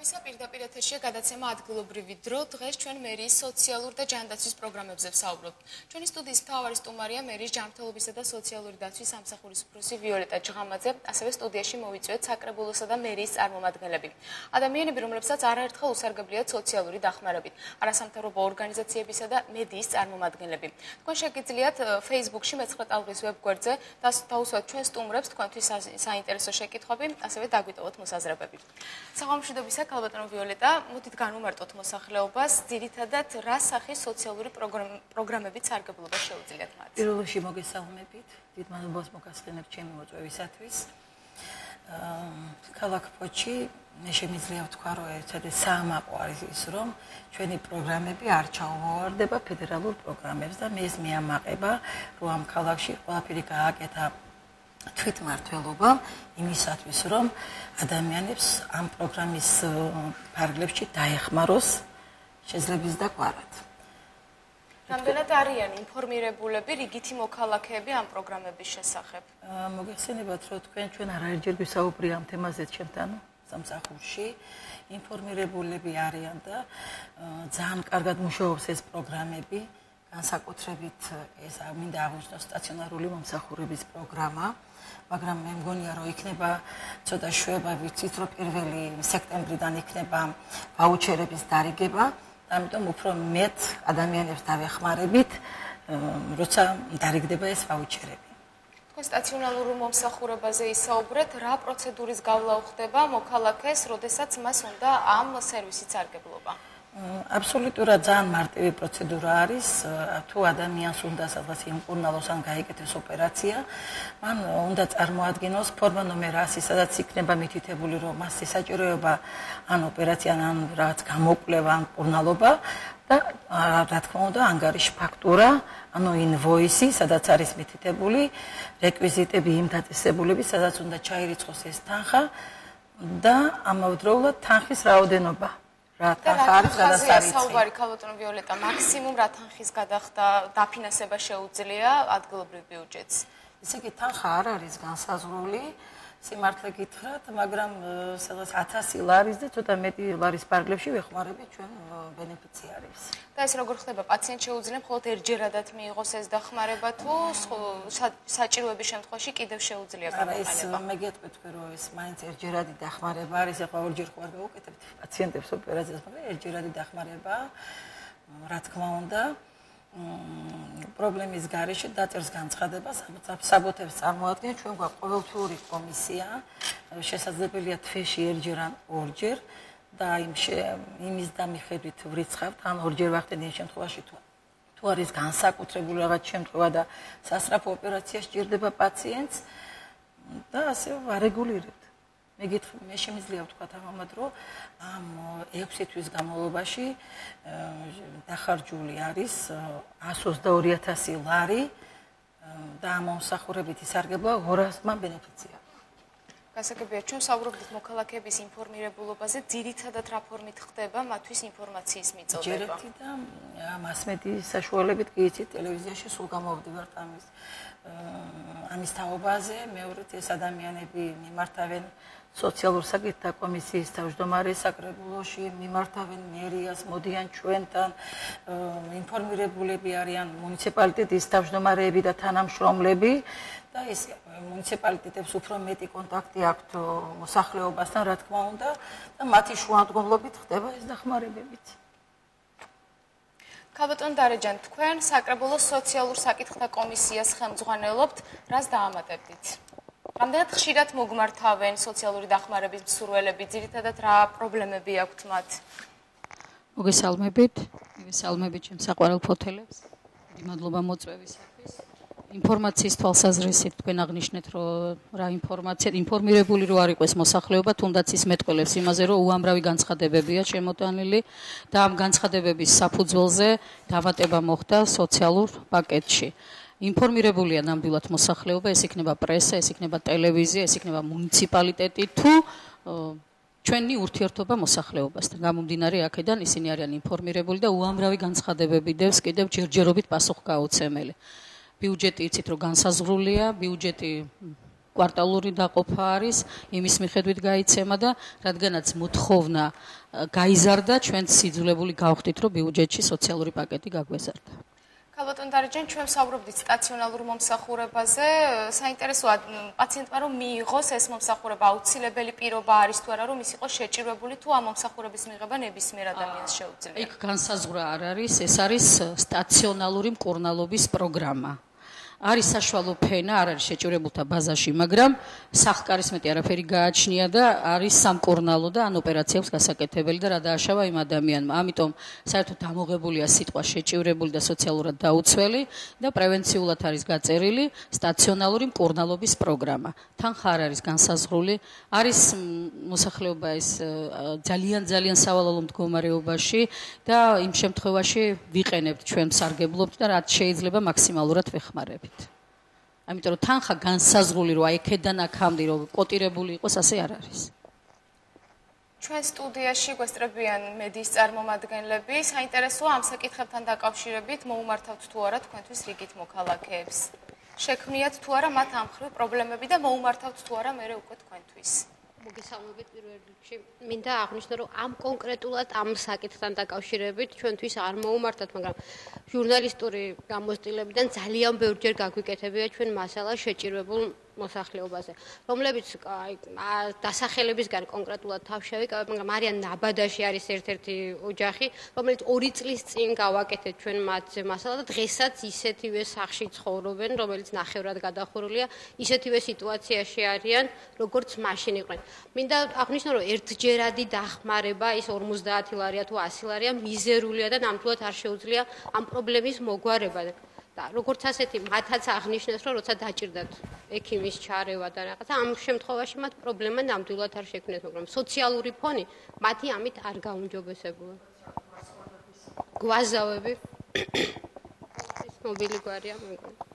ისა პირდაპირ ეთერშია გადაცემა ადგილობრივი დრო. დღეს ჩვენ მერიის სოციალურ და ჯანდაცვის პროგრამებზე ვსაუბრობთ. ჩვენი სტუდიის მთავარი სტუმარია მერიის ჯანმრთელობისა და სოციალური დაცვის სამსახურის უფროსი ვიოლეტა ჯღამაძე, ასევე სტუდიაში მოვიწვიეთ საკრებულოსა და მერიის წარმომადგენლები. ადამიანები, რომლებსაც არაერთხელ უსარგებლიათ სოციალური დახმარებით, არასამთავრობო ორგანიზაციებისა და მედიის წარმომადგენლები. თქვენ შეგიძლიათ Facebook-ში მე-9 ტალღის ვებგვერდზე დაუსვათ ჩვენ სტუმრებს თქვენთვის საინტერესო შეკითხვები, ასევე დაგვიტოვოთ მოსაზრებები. საღამოშიდობისა ქალბატონო ვიოლეტა, მოდით განუმარტოთ მოსახლეობას, ძირითადად რა სახის სოციალური პროგრამებით სარგებლობა შეუძლიათ მათ? პირველში მოგესალმებით, დიდ მადლობას მოგასწრებთ ჩემი მოწვევისათვის. აა ქალაქ ფოჩი მე შემიძლია ვთქვა, რომ ერთადერთი საამაყო არის ის, რომ ჩვენი პროგრამები არ ჩაუვარდება ფედერალურ პროგრამებს და მე ეს მეამაყება, რომ ამ ქალაქში ყველაფერი გააკეთა თვითმართველობა იმისათვის, რომ ადამიანებს ამ პროგრამის ფარგლებში დაეხმაროს შეძლების და კვარად. რამდენად არიან ინფორმირებულები რიგითი მოქალაქეები ამ პროგრამების შესახებ? მოგეხსენებათ, რომ თქვენ ჩვენ არაერთხელ გვისაუბრია ამ თემაზე ჩემთან სამსახურში. ინფორმირებულები არიან და ძალიან კარგად მუშაობს ეს პროგრამები. განსაკუთრებით ეს ამინდა აღნიშნოს სტაციონარული მომსახურების პროგრამა. მაგრამ მე მგონია რომ იქნება ცოტა შვება ვიცით რომ პირველი სექტემბრიდან იქნება ვაუჩერების დარიგება. ამიტომ უფრო მეტ ადამიანებს დავეხმარებით როცა დარიგდება ეს ვაუჩერები. თქვენ სტაციონარულ მომსახურებაზე ისაუბრეთ რა პროცედურის გავლა უხდება მოქალაქეს როდესაც მას უნდა ამ სერვისით სარგებლობა აბსოლუტურად ძალიან მარტივი პროცედურა არის თუ ადამიანს უნდა სადღაც იმკურნალოს ან გაიკეთოს ოპერაცია მან უნდა წარმოადგინოს ფორმა ნომერ 100 სადაც იქნება მითითებული რომ მას საჭიროება ან ოპერაცია ან რაღაც გამოკვლევა ან კურნალობა და რა თქმა უნდა ანგარიში ფაქტურა ანუ ინვოისი სადაც არის მითითებული რეკვიზიტები იმ დაწესებულების სადაც უნდა ჩაირიცხოს ეს თანხა და ამავდროულად თანხის რაოდენობა რა თანხა არის საუბარი ქალბატონ ვიოლეტა, მაქსიმუმ რა თანხის გადახდა დაფინანსება შეუძლია ადგილობრივ ბიუჯეტს? ესე იგი თანხა არ არის განსაზღვრული. სიმართლე გითხრათ, მაგრამ სადღაც 1000 ლარის და ცოტა მეტი ლარის პარკლებში ვეხმარები ჩვენ ბენეფიციარებს. და ეს როგორ ხდება? პაციენტ შეუძლია მხოლოდ ერთჯერადად მიიღოს ეს დახმარება თუ საჭიროების შემთხვევაში კიდევ შეუძლია გამოყენება? ეს მე გეტყვით, რომ ეს მაინც ერთჯერადი დახმარება არის, ახლა ორჯერ ხო არ გავუკეთებთ პაციენტებს ოპერაციას, მაგრამ ერთჯერადი დახმარება რა თქმა უნდა პრობლემის გარეშე დაწერს განცხადებას, საბუთებს წარმოადგენს ჩვენ ყოველთვიური კომისია, შესაძლებელია თვეში ერთჯერ ან ორჯერ და იმ იმის დამიხედვით ვრიცხავთ, ან ორჯერ ვახდენიან შემთხვევაში თუ თუ არის განსაკუთრებული რაღაც შემთხვევა და სასწრაფო ოპერაცია სჭირდება პაციენტს და ასე ვარეგულირებთ. მე გითხრა მე შემიძლია ვთქვა თამამად რომ ამ 6 თვის განმავლობაში დახარჯული არის 122000 ლარი და ამ მომსახურებითი სარგებლობა 200-მა ბენეფიცია. გასაგებია ჩვენ საუბრობთ მოქალაქეების ინფორმირებულობაზე, ძირითადად რა ფორმით ხდება მათთვის ინფორმაციის მიწოდება? ჯერეთი და მასმედიის საშუალებით კი იცით ტელევიზიაში სულ გამოვდივართ ამის ამის თაობაზე, მეორედ ეს ადამიანები მიმართავენ სოციალურ საკითხთა კომისიის თავმჯდომარის საკრებულოში მიმართავენ მერიას, მოდიან ჩვენთან, ინფორმირებულები არიან მუნიციპალიტეტის თავმჯდომარეები და თანამშრომლები და ეს მუნიციპალიტეტებს უფრო მეტი კონტაქტი აქვთ მოსახლეობასთან, რა თქმა უნდა, და მათი შუამდგომლობით ხდება ეს დახმარებებიც. ქალბატონ დარეჯან, თქვენ საკრებულოს სოციალურ საკითხთა კომისიას ხელმძღვანელობთ, რას დაამატებდით? რამდენად ხშირად მოგმართავენ სოციალური დახმარების მსურველები, ძირითადად რა პრობლემები აქვთ მათ? მოგესალმებით, მოგესალმებით ჩემს საყვარელ ფოთელებს. დიდი მადლობა მოწვევისათვის. ინფორმაციის თვალსაზრისით თქვენ აღნიშნეთ, რომ რა ინფორმაცია, ინფორმირებული რო არ იყოს მოსახლეობა, თუნდაც ის მეტყველებს იმაზე, რომ უამრავი განცხადებებია შემოტანილი და ამ განცხადებების საფუძველზე დავატება მოხდა სოციალურ პაკეტში. ინფორმირებულია ნამდვილად მოსახლეობა, ეს იქნება პრესა, ეს იქნება ტელევიზია, ეს იქნება მუნიციპალიტეტი თუ ჩვენი ურთიერთობა მოსახლეობასთან. გამომდინარე აქედან ისინი არიან ინფორმირებული და უამრავი განცხადებები დევს კიდევ ჯერჯერობით პასუხგაუცემელი. ბიუჯეტი იცით რომ განსაზღვრულია, ბიუჯეტი კვარტალური დაყოფა არის, იმის მიხედვით გაიცემა და რადგანაც მოთხოვნა გაიზარდა, ჩვენ სიძულებული გავხდით, რომ ბიუჯეტში სოციალური პაკეტი გაგვეზარდა. ალბათ დარეჯენ ჩვენ საუბრობდით სტაციონალურ მომსახურებაზე. საინტერესოა პაციენტმა რომ მიიღოს ეს მომსახურება აუცილებელი პირობა არის თუ არა რომ ის იყოს შეჭირებული თუ ამ მომსახურების მიღება ნებისმიერ ადამიანს შეუძლია. იქ განსაზღვრა არ არის ეს არის სტაციონალური მკურნალობის პროგრამა არის საშუალო ფენა, არ არის შეჭირებულთა ბაზაში, მაგრამ სახკარის მეტი არაფერი გააჩნია და არის სამკურნალო და ან ოპერაციებს გასაკეთებელი და რა დააშავა იმ ადამიანმა. ამიტომ საერთოდ დამოღებულია სიტყვა შეჭირებული და სოციალურად დაუცველი და პრევენციულად არის გაწერილი სტაციონალური მკურნალობის პროგრამა. თან ხარ არის განსაზღვრული, არის მოსახლეობა ეს ძალიან ძალიან სავალალო მდგომარეობაში და იმ შემთხვევაში ვიყენებთ ჩვენ სარგებლობთ და რაც შეიძლება მაქსიმალურად ვეხმარებთ. ამიტომ რომ თანხა განსაზღვრული რომ აი ქედან აქამდე რომ კოტირებული იყოს ასე არ არის. ჩვენ სტუდიაში გვესწრებიან მედიის წარმომადგენლები. საინტერესოა ამ საკითხებთან დაკავშირებით მოუმართავთ თუ არა თქვენთვის რიგით მოქალაქეებს. შექმნიათ თუ არა მათ ამხრივ პრობლემები და მოუმართავთ თუ არა მე უკვე თქვენთვის მოგესალმებით პირველ რიგში. მინდა აღნიშნო, რომ ამ კონკრეტულად ამ საკითხთან დაკავშირებით ჩვენთვის არ მოუმართათ, მაგრამ ჟურნალისტური გამოცდილებიდან ძალიან ბევრჯერ გაგვიკეთებია ჩვენ მასალა შეჭირებულ მოსახლეობაზე, რომლებიც აი დასახელებისგან კონკრეტულად თავშევი, მაგრამ არიან ნაბადაში არის ერთ-ერთი ოჯახი, რომელიც 2 წლის წინ გავაკეთეთ ჩვენ მათზე მასალა და დღესაც ისეთივე სახში ცხოვრობენ, რომელიც ნახევრად გადახურულია, ისეთივე სიტუაციაში არიან, როგორც მაშინ იყვნენ. მინდა აღნიშნო, რომ ერთჯერადი დახმარება ის 50 ლარია თუ 100 ლარია მიზერულია და ნამდვილად არ შეუძლია ამ პრობლემის მოგვარება. და როგორც ასეთი მათაც აღნიშნეს რომ როცა დაჭirdათ ექიმის ჩარევა და რაღაცა ამ შემთხვევაში მათ პრობლემა ნამდვილად არ შექმნეს მაგრამ სოციალური ფონი მათი ამით არ გაუმჯობესებულა. გვაზავები. ეს მობილი გვარია მეგონა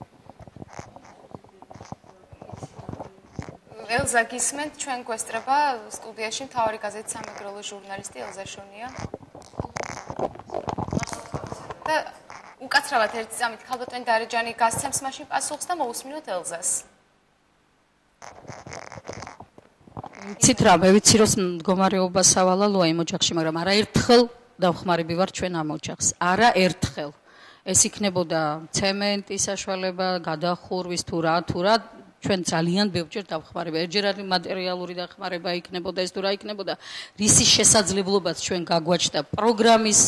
ელზა გისმენთ ჩვენ გვესწრება სტუდიაში მთავარი გაზეთის სამეგრელო ჟურნალისტი ელზა შონია. და უკაცრავად ერთი წამით ხალბატონი დარეჯანი გასცემს მაშინ პასუხს და მოусმინოთ ელზას. ცით რა, მე ვიცი რომ მდგომარეობა სავალალოა იმ ოჯახში, მაგრამ არა ერთხელ დავხმარები ვარ ჩვენ ამ ოჯახს. არა ერთხელ. ეს იქნებოდა ცემენტის საშუალება, გადახურვის თუ რა თუ რა ჩვენ ძალიან ბევრჯერ დავხმარება. ერთჯერადი მატერიალური დახმარება იქნებოდა ეს თუ რა იქნებოდა. რისი შესაძლებლობაც ჩვენ გაგვაჩნდა პროგრამის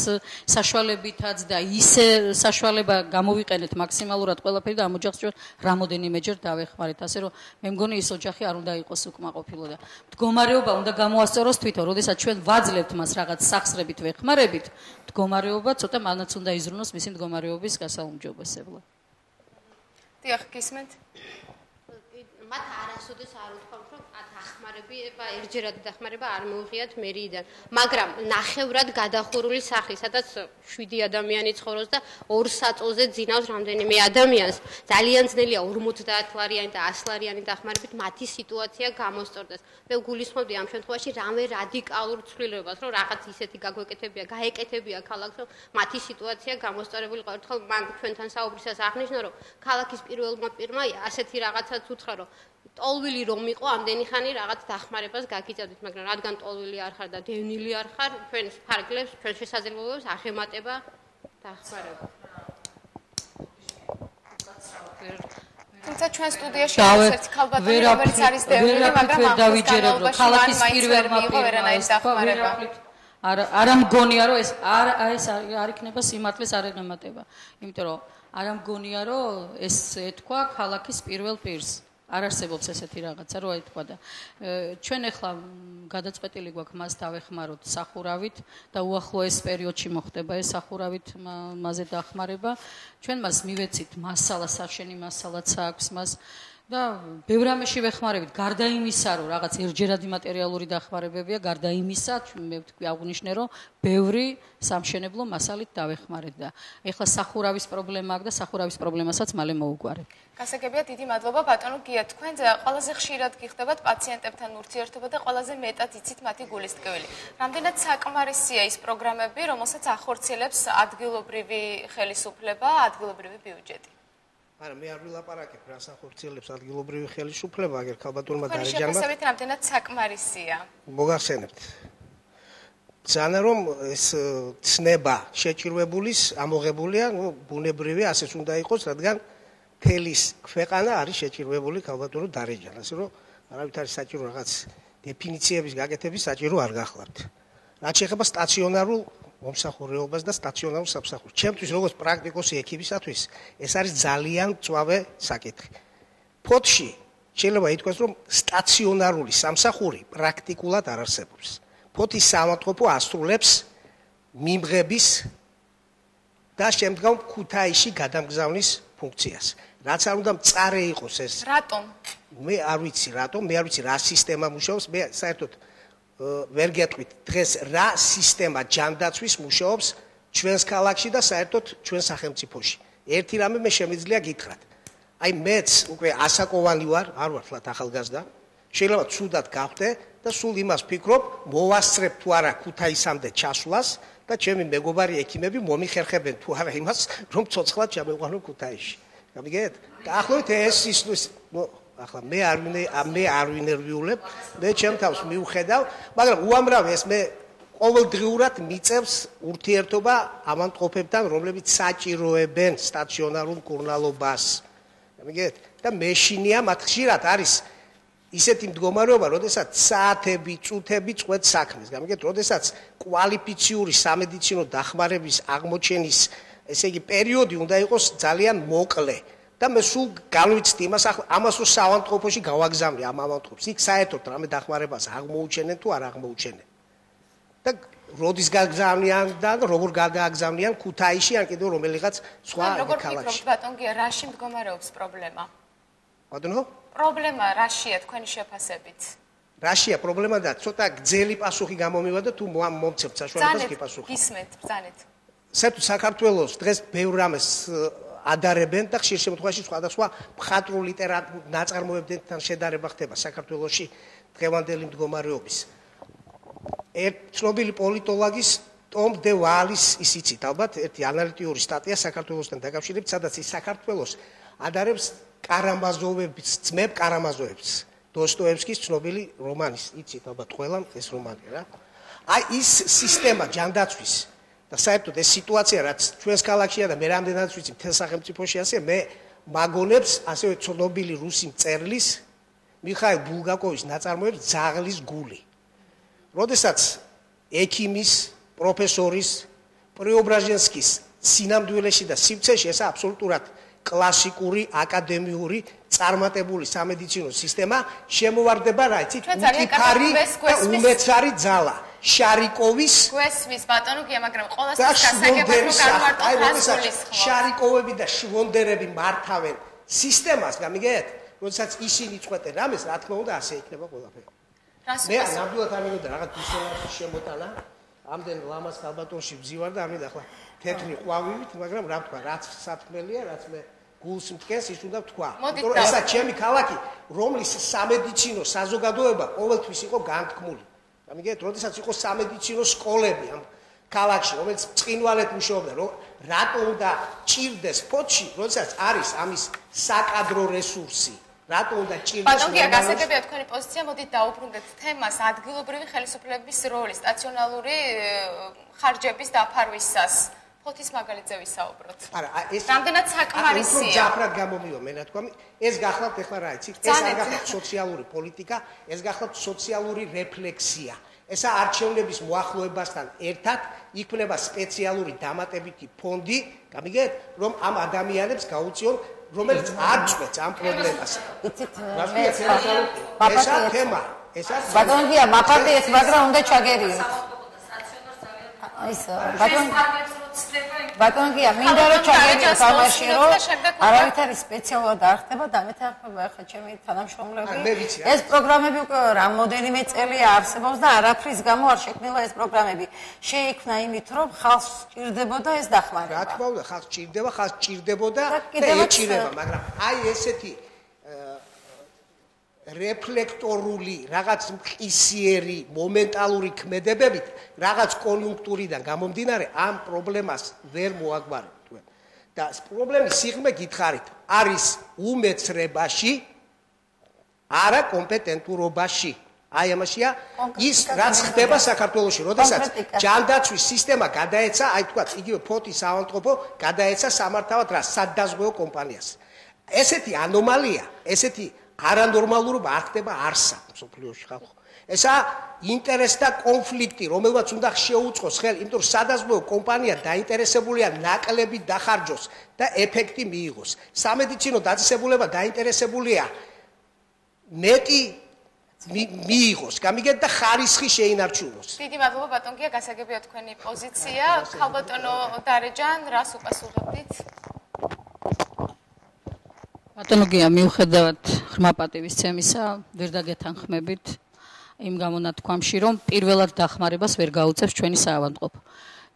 საშუალებითაც და ისე საშუალება გამოვიყენეთ მაქსიმალურად ყველაფერი და ამ ოჯახს ჩვენ რამოდენიმეჯერ დავეხმარეთ. ასე რომ მე მგონი ის ოჯახი არ უნდა იყოს უკმაყოფილო და მდგომარეობა უნდა გამოასწოროს თვითონ, როდესაც ჩვენ ვაძლევთ მას რაღაც სახსრებით ვეხმარებით, მდგომარეობა ცოტა მანაც უნდა იზრუნოს მისი მდგომარეობის გასაუმჯობესებლად. დიახ, გისმენთ? მათ არასოდეს არ უთქვამთ რომ დახმარება ერთჯერადი დახმარება არ მოუღიათ მერიიდან მაგრამ ნახევრად გადახურული სახლი სადაც 7 ადამიანი ცხოვრობს და ორ საწოლზე ძინავს რამდენიმე ადამიანს. ძალიან ძნელია 50 ლარიანი და 100 ლარიანი დახმარებით მათი სიტუაცია გამოსწორდეს. მე გულისხმობდი ამ შემთხვევაში რამე რადიკალურ ცვლილებას რომ რაღაც ისეთი გაგვეკეთებია გაეკეთებია ქალაქს რომ მათი სიტუაცია გამოსწორებულიყო ერთხელ მან ჩვენთან საუბრისას აღნიშნა რომ ქალაქის პირველმა პირმა ასეთი რაღაცაც უთხრა რომ ტოლვილი რომ იყო ამდენი ხანი რაღაც დახმარებას გაგიწევდით, მაგრამ რადგან ტოლვილი არ ხარ და დევნილი არ ხარ, ჩვენ ფარგლებს, ჩვენ შესაძლებლობებს ახემატება დახმარება. თუმცა ჩვენ სტუდიაში ერთი ქალბატონი, რომელიც არის დევნილი, მაგრამ ამ დავიჯერებ, რომ ქალაქის პირველმა დახმარება. არ არ მგონია რომ ეს არ ეს არ იქნება სიმართლეს არეგემატება. იმიტომ რომ არ მგონია რომ ეს ეთქვა ქალაქის პირველ პირს. არ არსებობს ესეთი რაღაცა, რომ აი თქვა და ჩვენ ახლა გადაწყვეტილი გვაქვს მას დავეხმაროთ სახურავით და უახლოეს პერიოდში მოხდება ეს სახურავით მასზე დახმარება. ჩვენ მას მივეცით მასალა, საშენი მასალაც აქვს მას და ბევრ ამაში ვეხმარებით გარდა იმისა რომ რაღაც ერთჯერადი მატერიალური დახმარებებია გარდა იმისა მე ვთქვი აღნიშნე რომ ბევრი სამშენებლო მასალით დავეხმარეთ და ეხლა სახურავის პრობლემა აქვს და სახურავის პრობლემასაც მალე მოუგვარებ. გასაგებია დიდი მადლობა ბატონო გია თქვენ ყველაზე ხშირად გიხდებათ პაციენტებთან ურთიერთობა და ყველაზე მეტად იცით მათი გულის ტკივილი. რამდენად საკმარისია ის პროგრამები რომელსაც ახორციელებს ადგილობრივი ხელისუფლება, ადგილობრივი ბიუჯეტი? არა მე არ ვილაპარაკებ რა სახორციელებს ადგილობრივი ხელისუფლება აგერ ქალბატონმა დარეჯანმა ხარჯანმა შესაძლოა რამდენად საკმარისია? მოგახსენებთ. ძალიან რომ ეს ცნება შეჭირვებულის ამოღებულია ნუ ბუნებრივი ასეც უნდა იყოს რადგან თელის ქვეყანა არის შეჭირვებული ქალბატონო დარეჯან ასე რომ არავით არის საჭირო რაღაც დეფინიციების გაკეთების საჭირო არ გახლავთ. რაც შეეხება სტაციონარულ მომსახურეობას და სტაციონარულ სამსახურს. ჩემთვის როგორც პრაქტიკოსი ექიმისათვის ეს არის ძალიან წვავე საკითხი. ფოთში შეიძლება ითქვას, რომ სტაციონარული სამსახური პრაქტიკულად არ არსებობს. ფოთის სამართლობო ასრულებს მიმღების და შემდგომ ქუთაისში გადამგზავნის ფუნქციას. რაც არ უნდა მწარე იყოს ეს. რატომ? მე არ ვიცი რატომ, მე არ ვიცი რა სისტემა მუშაობს, მე საერთოდ ვერ გეტყვით დღეს რა სისტემა ჯანდაცვის მუშაობს ჩვენს ქალაქში და საერთოდ ჩვენ სახელმწიფოში. ერთი რამე მე შემიძლია გითხრათ. აი მეც უკვე ასაკოვანი ვარ, არ ვარ თლათ ახალგაზრდა. შეიძლება ცუდად გავხდე და სულ იმას ფიქრობ, მოვასწრებ თუ არა ქუთაისამდე ჩასვლას და ჩემი მეგობარი ექიმები მომიხერხებენ თუ არა იმას, რომ ცოცხლად ჩამეყვანო ქუთაისში. გამიგეთ? დაახლოებით ეს ის ახლა მე არ მე არ ვინერვიულებ, მე ჩემ თავს მიუხედავ, მაგრამ უამრავი ეს მე ყოველდღიურად მიწევს ურთიერთობა ამანტყოფებთან, რომლებიც საჭიროებენ სტაციონარულ კურნალობას. გამიგეთ? და მეშინია მათ ხშირად არის ისეთი მდგომარეობა, როდესაც საათები, წუთები წვეთ საქმეს. გამიგეთ? როდესაც კვალიფიციური სამედიცინო დახმარების აღმოჩენის ესე იგი პერიოდი უნდა იყოს ძალიან მოკლე. და მე სულ განვიცდი იმას ახლა ამას რო საავადმყოფოში გავაგზავნე ამ ავადმყოფს. იქ საერთოდ რამე დახმარებას აღმოუჩენენ თუ არ აღმოუჩენენ და როდის გაგზავნიან და როგორ გადააგზავნიან ქუთაისში ან კიდევ რომელიღაც სხვა ქალაქში როგორ ფიქრობთ ბატონგია რაში მდგომარეობს პრობლემა? ბატონო? პრობლემა რაშია თქვენი შეფასებით? რაშია პრობლემა და ცოტა გძელი პასუხი გამომივიდა თუ მომცემთ საშუალებას კი პასუხი გისმენთ ბრძანეთ საერთოდ საქართველოს დღეს ბევრ რამეს ადარებენ და ხშირ შემთხვევაში სხვადასხვა მხატვრულ ლიტერატურულ ნაწარმოებებთან შედარება ხდება საქართველოსში დღევანდელი მდგომარეობის. ერთ ცნობილი პოლიტოლოგის ტომ დე ვალის ისიცით ალბათ ერთი ანალიტიკური სტატია საქართველოსთან დაკავშირებით, სადაც ის საქართველოს ადარებს კარამაზოვების, ძმებ კარამაზოვებს. დოსტოევსკის ცნობილი რომანის, იცით ალბათ ყველა ეს რომანი რა. აი ის სისტემა ჯანდაცვის და საერთოდ ეს სიტუაცია რაც ჩვენს ქალაქშია და მე რამდენადაც ვიცი მთელ სახელმწიფოში ასე მე მაგონებს ასევე ცნობილი რუსი მწერლის მიხაილ ბულგაკოვის ნაწარმოებს ზაღლის გული. როდესაც ექიმის, პროფესორის პრიობრაჟენსკის სინამდვილეში და სიმცეში ეს აბსოლუტურად კლასიკური აკადემიური წარმატებული სამედიცინო სისტემა შემოვარდება რა იცით უკიფარი და უმეცარი ძალა. შარიკოვის გვესმის ბატონო გია მაგრამ ყოველთვის გასაგებად გამარტო ფრანგულის ხო შარიკოვები და შვონდერები მართავენ სისტემას გამიგეთ? როდესაც ისინი წვეტენ რამეს რა თქმა უნდა ასე იქნება ყველაფერი. მე ნამდვილად არ მეგონა რაღაც მისიონერში შემოტანა. ამდენ ლამას ალბატონში ვზივარ და არ მიდახლა თეთრი ყვავივით მაგრამ რა ვთქვა რაც სათქმელია რაც მე გულს მტკენს ის უნდა ვთქვა იმიტომ რომ ესა ჩემი ქალაქი რომლის სამედიცინო საზოგადოება ყოველთვის იყო განთქმული. გამიგეთ, როდესაც იყო სამედიცინო სკოლები ამ ქალაქში, რომელიც წინვალეთ მუშაობდა, რომ რატო უნდა ჭირდეს ფოთში, როდესაც არის ამის საკადრო რესურსი. რატო უნდა ჭირდეს ბატონო, კი, გასაგებია თქვენი პოზიცია, მოდით დაუბრუნდეთ თემას ადგილობრივი ხელისუფლების როლი სტაციონალური ხარჯების დაფარვისას. ფოთის მაგალითზე ვისაუბროთ. არა, ეს რამდენად საკმარისია? უფრო ჯაფრად გამომივა მე რა თქვა, ეს გახლავთ ეხლა რა იცით? ეს არ გახლავთ სოციალური პოლიტიკა, ეს გახლავთ სოციალური რეფლექსია. ესა არჩევნების მოახლოებასთან ერთად იქმნება სპეციალური დამატებითი ფონდი, გამიგეთ, რომ ამ ადამიანებს გაუწიონ რომელიც არ წვეთს ამ პრობლემას. იცით, ესა თემა. ესა ბატონია, მაფატი ეს მაგრამ უნდა ჩაგერიოთ. აი ეს ბატონ ბატონია მინდა რომ ჩაგერიოთ ამაში რომ არავითარი სპეციალურად არ ხდება და მეთახება ახლა ჩემი თანამშრომლები. ეს პროგრამები უკვე რამოდენიმე წელია არსებობს და არაფრის გამო არ შექმნილა ეს პროგრამები. შეიქმნა იმით რომ ხალხს ჭირდებოდა ეს დახმარება. რა თქმა უნდა ხალხს ჭირდება ხალხს ჭირდებოდა და ეჭირება მაგრამ აი ესეთი რეფლექტორული რაღაც მყისიერი მომენტალური ქმედებებით რაღაც კონიუნქტურიდან გამომდინარე ამ პრობლემას ვერ მოაგვარებთ თქვენ და პრობლემის სიღრმე გითხარით, არის უმეცრებაში, არა კომპეტენტურობაში. აი ამაშია ის რაც ხდება საქართველოში, როდესაც ჯანდაცვის სისტემა გადაეცა, აი თქვა, იგივე ფოთის საავადმყოფო გადაეცა სამართავად რა სადაზღვეო კომპანიას. ესეთი ანომალია, ესეთი არანორმალურობა არ ხდება არსა სოფლიოში ხალხო. ესა ინტერესთა კონფლიქტი, რომელმაც უნდა შეუწყოს ხელ, იმიტომ სადაზღვეო კომპანია დაინტერესებულია ნაკლები დახარჯოს და ეფექტი მიიღოს. სამედიცინო დაწესებულება დაინტერესებულია მეტი მიიღოს, გამიგეთ და ხარისხი შეინარჩუნოს. დიდი მადლობა ბატონგია, გასაგებია თქვენი პოზიცია. ხალბატონო დარეჯან, რას უპასუხებდით? ბატონგია, მიუხედავად ღრმა პატივის ცემისა, ვერ დაგეთანხმებით იმ გამონათქვამში, რომ პირველად დახმარებას ვერ გაუწევს ჩვენი საავადმყოფო.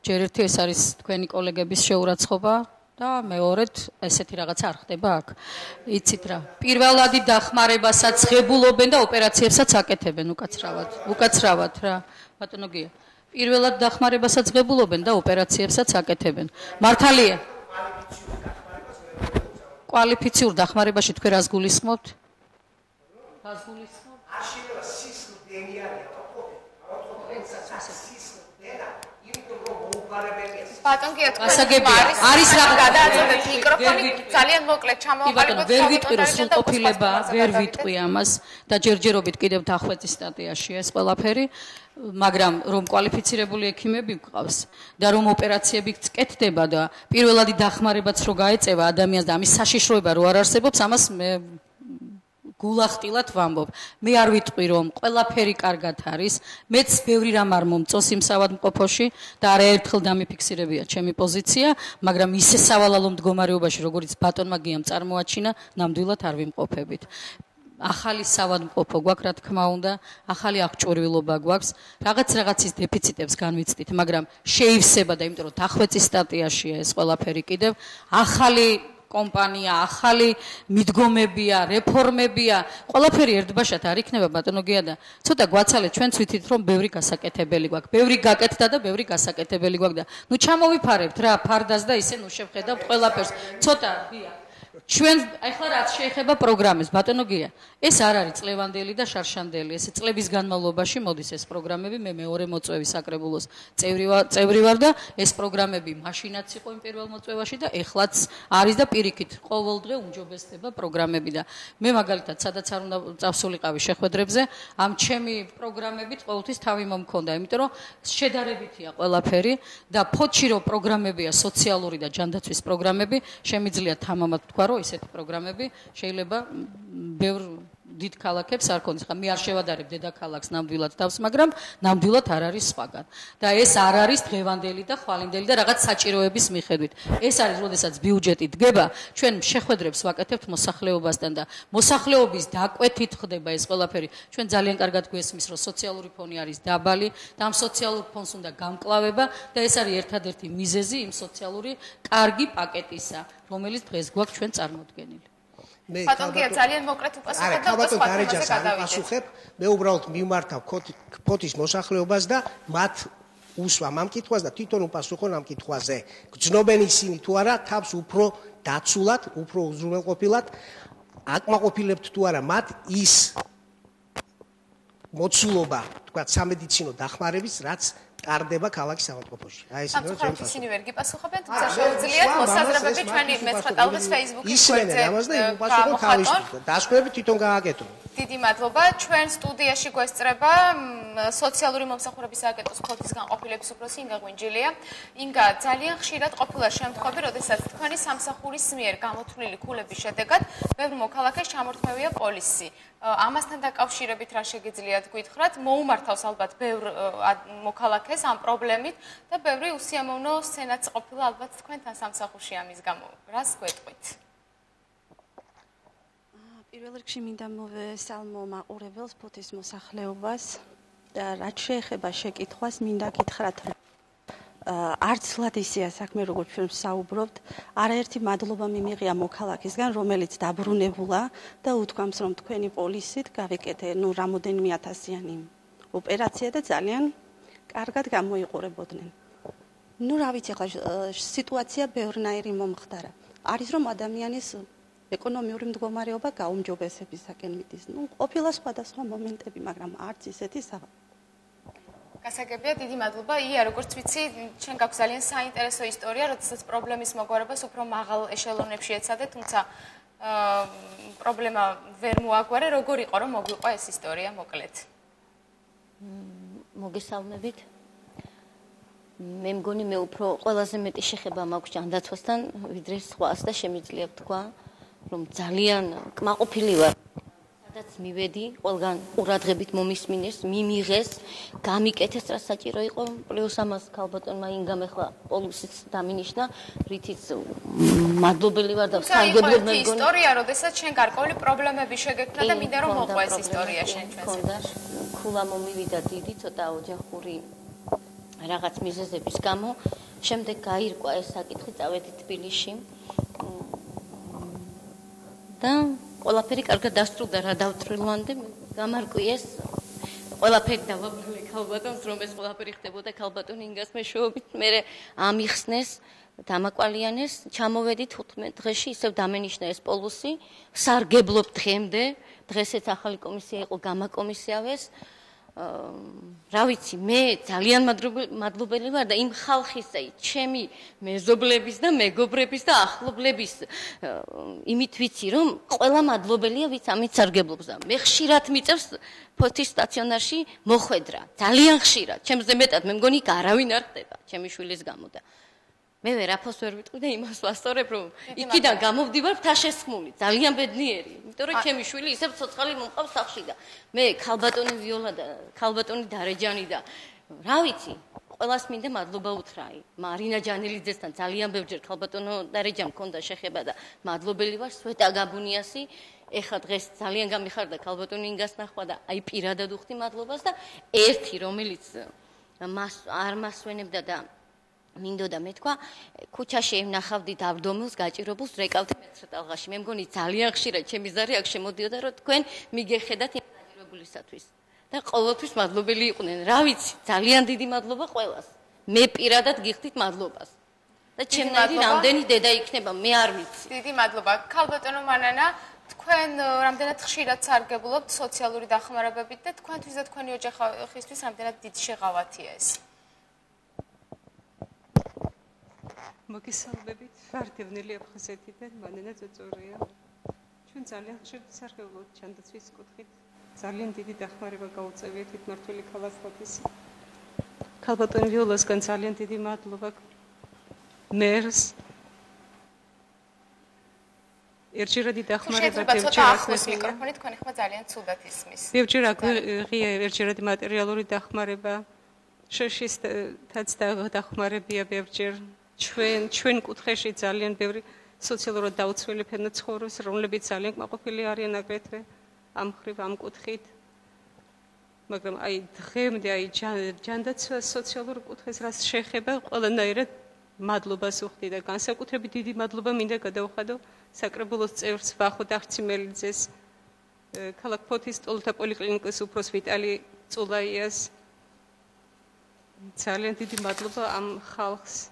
ჯერ ერთი ეს არის თქვენი კოლეგების შეურაცხყოფა, და მეორედ ესეთი რაღაცა არ ხდება აქ. იცით რა? პირველადი დახმარებასაც ღებულობენ და ოპერაციებსაც აკეთებენ უკაცრავად. უკაცრავად რა. ბატონო გია. პირველად დახმარებასაც ღებულობენ და ოპერაციებსაც აკეთებენ. მართალია? კვალიფიციურ დახმარებაში თქვენ რას გულისხმობთ? რას გულისხმობთ? არ შეიძლება სისხლდენი არის, ბატონ კი თქვენ არის არის რა გადააწოდეთ მიკროფონი ძალიან მოკლედ ჩამოვაყალიბოთ ვერ ვიტყვი რომ სრულყოფილება ვერ ვიტყვი ამას და ჯერჯერობით კიდევ დახვეწი სტატიაში ეს ყველაფერი მაგრამ რომ კვალიფიცირებული ექიმები გყავს და რომ ოპერაციები წკეთდება და პირველადი დახმარებაც რო გაეწევა ადამიანს და ამის საშიშროება რო არ არსებობს ამას მე გულახტილად ვამბობ. მე არ ვიტყვი რომ ყველაფერი კარგად არის. მეც ბევრი რამ არ მომწოს იმ სავადმყოფოში და არაერთხელ დამიფიქსირებია ჩემი პოზიცია, მაგრამ ისე სავალალო მდგომარეობაში, როგორც ბატონმა გიამ წარმოაჩინა, ნამდვილად არ ვიმყოფებით. ახალი სავადმყოფო გვაქვს, რა თქმა უნდა, ახალი აღჭურვილობა გვაქვს. რაღაც რაღაცის დეფიციტებს განვიცდით, მაგრამ შეივსება და იმიტომ რომ დახვეწი სტატიაშია ეს ყველაფერი კიდევ ახალი კომპანია, ახალი მიდგომებია, რეფორმებია, ყველაფერი ერთბაშად არ იქნება ბატონოგია და ცოტა გვაცალეთ ჩვენც ვითით რომ ბევრი გასაკეთებელი გვაქვს. ბევრი გაკეთდა და ბევრი გასაკეთებელი გვაქვს და ნუ ჩამოვიფარებთ რა ფარდას და ისე ნუ შევხედავთ ყველაფერს. ცოტა ვია ჩვენ ახლა რაც შეეხება პროგრამებს ბატონო გია ეს არ არის წლევანდელი და შარშანდელი ეს წლების განმავლობაში მოდის ეს პროგრამები მე მეორე მოწვევის საკრებულოს წევრი წევრი ვარ და ეს პროგრამები მაშინაც იყო იმ პირველ მოწვევაში და ეხლაც არის და პირიქით ყოველდღე უმჯობესდება პროგრამები და მე მაგალითად სადაც არ უნდა წავსულიყავი შეხვედრებზე ამ ჩემი პროგრამებით ყოველთვის თავი მომქონდა იმიტომ რომ შედარებითია ყველაფერი და ფოჩი რო პროგრამებია სოციალური და ჯანდაცვის პროგრამები შემიძლია თამამად თქვა რომ ისეთი პროგრამები შეიძლება ბევრ დიდ ქალაქებს არ ქონდეს. ხა მე არ შევადარებ დედაქალაქს ნამდვილად თავს, მაგრამ ნამდვილად არ არის სხვაგან. და ეს არ არის დღევანდელი და ხვალინდელი და რაღაც საჭიროების მიხედვით. ეს არის, როდესაც ბიუჯეტი დგება, ჩვენ შეხვედრებს ვაკეთებთ მოსახლეობასთან და მოსახლეობის დაკვეთით ხდება ეს ყველაფერი. ჩვენ ძალიან კარგად გვესმის, რომ სოციალური ფონი არის დაბალი და ამ სოციალურ ფონს უნდა გამკლავება და ეს არის ერთადერთი მიზეზი იმ სოციალური კარგი პაკეტისა, რომელიც დღეს გვაქვს ჩვენ წარმოქმნილი. მე ბატონკია ძალიან მოკლედ უპასუხებ და ბატონ გარეჯას არ უპასუხებ. მე უბრალოდ მიმართავ ფოთის მოსახლეობას და მათ უსვამ ამ კითხვას და თვითონ უპასუხონ ამ კითხვაზე. გძნობენ ისინი თუ არა თავს უფრო დაცულად უფრო უზრუნველყოფილად აკმაყოფილებთ თუ არა მათ ის მოცულობა თქვა სამედიცინო დახმარების რაც ტარდება ქალაქის სამწყობოში. აი ეს ნუ ჩვენ ისინი ვერ გიპასუხებენ, თუმცა შეუძლიათ მოსაზრებები ჩვენი მეცხრეტალობის Facebook-ის ისინი ამას და უპასუხო თავის დასკვნები თვითონ გააკეთო. დიდი მადლობა. ჩვენ სტუდიაში გვესწრება სოციალური მომსახურების სააგენტოს ფოთის განყოფილების უფროსი ინგა ღვინჯილია. ინგა ძალიან ხშირად ყოფილა შემთხვევები, როდესაც თქვენი სამსახურის მიერ გამოთვლილი ქულების შედეგად ბევრ მოქალაქეს ჩამორთმევია პოლისი. ამასთან დაკავშირებით რა შეგიძლიათ გითხრათ? მოუმართავს ალბათ ბევრ მოქალაქეს ამ პრობლემით და ბევრი უსიამოვნო სცენაც ყოფილა ალბათ თქვენთან სამსახურში ამის გამო. რას გვეტყვით? პირველ რიგში მინდა მოვესალმო მაყურებელს ფოთის მოსახლეობას და რაც შეეხება შეკითხვას მინდა გითხრათ რომ არც ლადისია საქმე როგორც ჩვენ საუბრობთ, არაერთი მადლობა მიმიღია მოქალაქისგან, რომელიც დაბრუნებულა და უთქვამს, რომ თქვენი პოლისით გავიკეთე, ну, რამოდენიმე ათასიანი ოპერაცია და ძალიან კარგად გამოიყურებოდნენ. ну რა ვიცი ახლა სიტუაცია ბევრნაირი მომხდარა არის რომ ადამიანის ეკონომიური მდგომარეობა გაუმჯობესებისაკენ მიდის ну ყოფილა სხვადასხვა მომენტები მაგრამ არც ისეთი საღ გასაგებია დიდი მადლობა. ია როგორც ვიცი ჩვენ გაქვს ძალიან საინტერესო ისტორია როდესაც პრობლემის მოგვარებას უფრო მაღალ ეშელონებში ეცადე თუმცა პრობლემა ვერ მოაგვარე როგორ იყო რომ მოგვიყვა ეს ისტორია მოკლედ? მოგესალმებით. მე მგონი მე უფრო ყველაზე მეტი შეხება მაქვს ჯანდაცვასთან ვიდრე სხვას და შემიძლია ვთქვა რომ ძალიან კმაყოფილი ვარ სადაც მივედი ყველგან ყურადღებით მომისმინეს მიმიღეს გამიკეთეს რა საჭირო იყო. პლუს ამას ქალბატონმა ინგამ ახლა პოლუსიც დამინიშნა რითიც მადლობელი ვარ და საგებოდ მე მგონი ისტორია როდესაც შენ გარკვეული პრობლემები შეგექნა და მინდა რომ მოყვე ეს ისტორია შენ ჩვენს ქულა მომივიდა დიდი ცოტა ოჯახური რაღაც მიზეზების გამო. შემდეგ გაირკვა ეს საკითხი წავედი თბილისში. და ყველაფერი კარგად დასრულდა რა დავთრილვანდი გამარკვიეს. ყველაფერი დავაბრუნე ქალბატონს რომ ეს ყველაფერი ხდებოდა ქალბატონ ინგას მეშვეობით მე ამიხსნეს დამაკვალიანეს. ჩამოვედი 15 დღეში ისევ დამენიშნა ეს პოლუსი. სარგებლობ დღემდე. დღესაც ახალი კომისია იყო გამაკომისიავეს რა ვიცი, მე ძალიან მადლობელი ვარ და იმ ხალხისა, ჩემი მეზობლების და მეგობრების და ახლობლების იმით ვიცი, რომ ყველა მადლობელია, ვიც ამით სარგებლობს და მე ხშირად მიწევს ფოთის სტაციონარში მოხვედრა, ძალიან ხშირად. ჩემზე მეტად მე მგონი გარავინ არ ხდება ჩემი შვილის გამო და მე ვერაფერს ვერ ვიტყვი და იმას ვასწორებ რომ იქიდან გამოვდივარ ფთაშესხმული. ძალიან ბედნიერი იმიტომ რომ ჩემი შვილი ისევ ცოცხალი მომყავს სახში და მე ქალბატონი ვიოლა და ქალბატონი დარეჯანი და რა ვიცი ყველას მინდა მადლობა უთრაი. მარინა ჯანელიძესთან ძალიან ბევრჯერ ქალბატონო დარეჯამ მქონდა შეხება და მადლობელი ვარ სვეტა გაბუნიასი. ეხა დღეს ძალიან გამიხარდა ქალბატონი ინგას ნახვა და აი პირადად უხდი მადლობას და ერთი რომელიც მას არ მასვენებდა და მინდოდა მეთქვა ქუჩაში ვნახავდი დავდომილს გაჭირებულს რეკავდი მეცხრე ტალღაში. მე მგონი ძალიან ხშირად ჩემი ზარი აქ შემოდიოდა რომ თქვენ მიგეხედათ იმ გაჭირებულისათვის. და ყოველთვის მადლობელი იყვნენ. რა ვიცი ძალიან დიდი მადლობა ყველას. მე პირადად გიხდით მადლობას. და ჩემნაირი რამდენი დედა იქნება მე არ ვიცი. დიდი მადლობა. ქალბატონო მანანა თქვენ რამდენად ხშირად სარგებლობთ სოციალური დახმარებებით და თქვენთვის და თქვენი ოჯახისთვის რამდენად დიდ შეღავათია ეს მოგესალმებით. ფარდევნელი აფხაზეთიდან მანენა წოწორია ჩვენ ძალიან ხშირად სარგებლობთ ჩანდაცვის კუთხით. ძალიან დიდი დახმარება გაუწევიათ მართული ქალაქის. ქალბატონ ვიოლასგან ძალიან დიდი მადლობა. მერს. ერჯერადი დახმარება ერჯერადი მიკროფონი თქვენი ხმა ძალიან ცუდად ისმის ერჯერადი ღია ერჯერადი მატერიალური დახმარება. შეშის თაც დახმარებია ბევრჯერ ჩვენ ჩვენ კუთხეში ძალიან ბევრი სოციალურად დაუცველი ფენა ცხოვრობს, რომლებიც ძალიან კმაყოფილი არიან აგრეთვე ამ ხრივ ამ კუთხით. მაგრამ აი დღემდე აი ჯანდაცვა სოციალურ კუთხეს რას შეხება, ყველანაირად მადლობას უხდი და განსაკუთრებით დიდი მადლობა მინდა გადავხადო საკრებულოს წევრს ვახო დახციმელიძეს ქალაქ ფოთის ტოლთა პოლიკლინიკის უფროს ვიტალი წულაიას. ძალიან დიდი მადლობა ამ ხალხს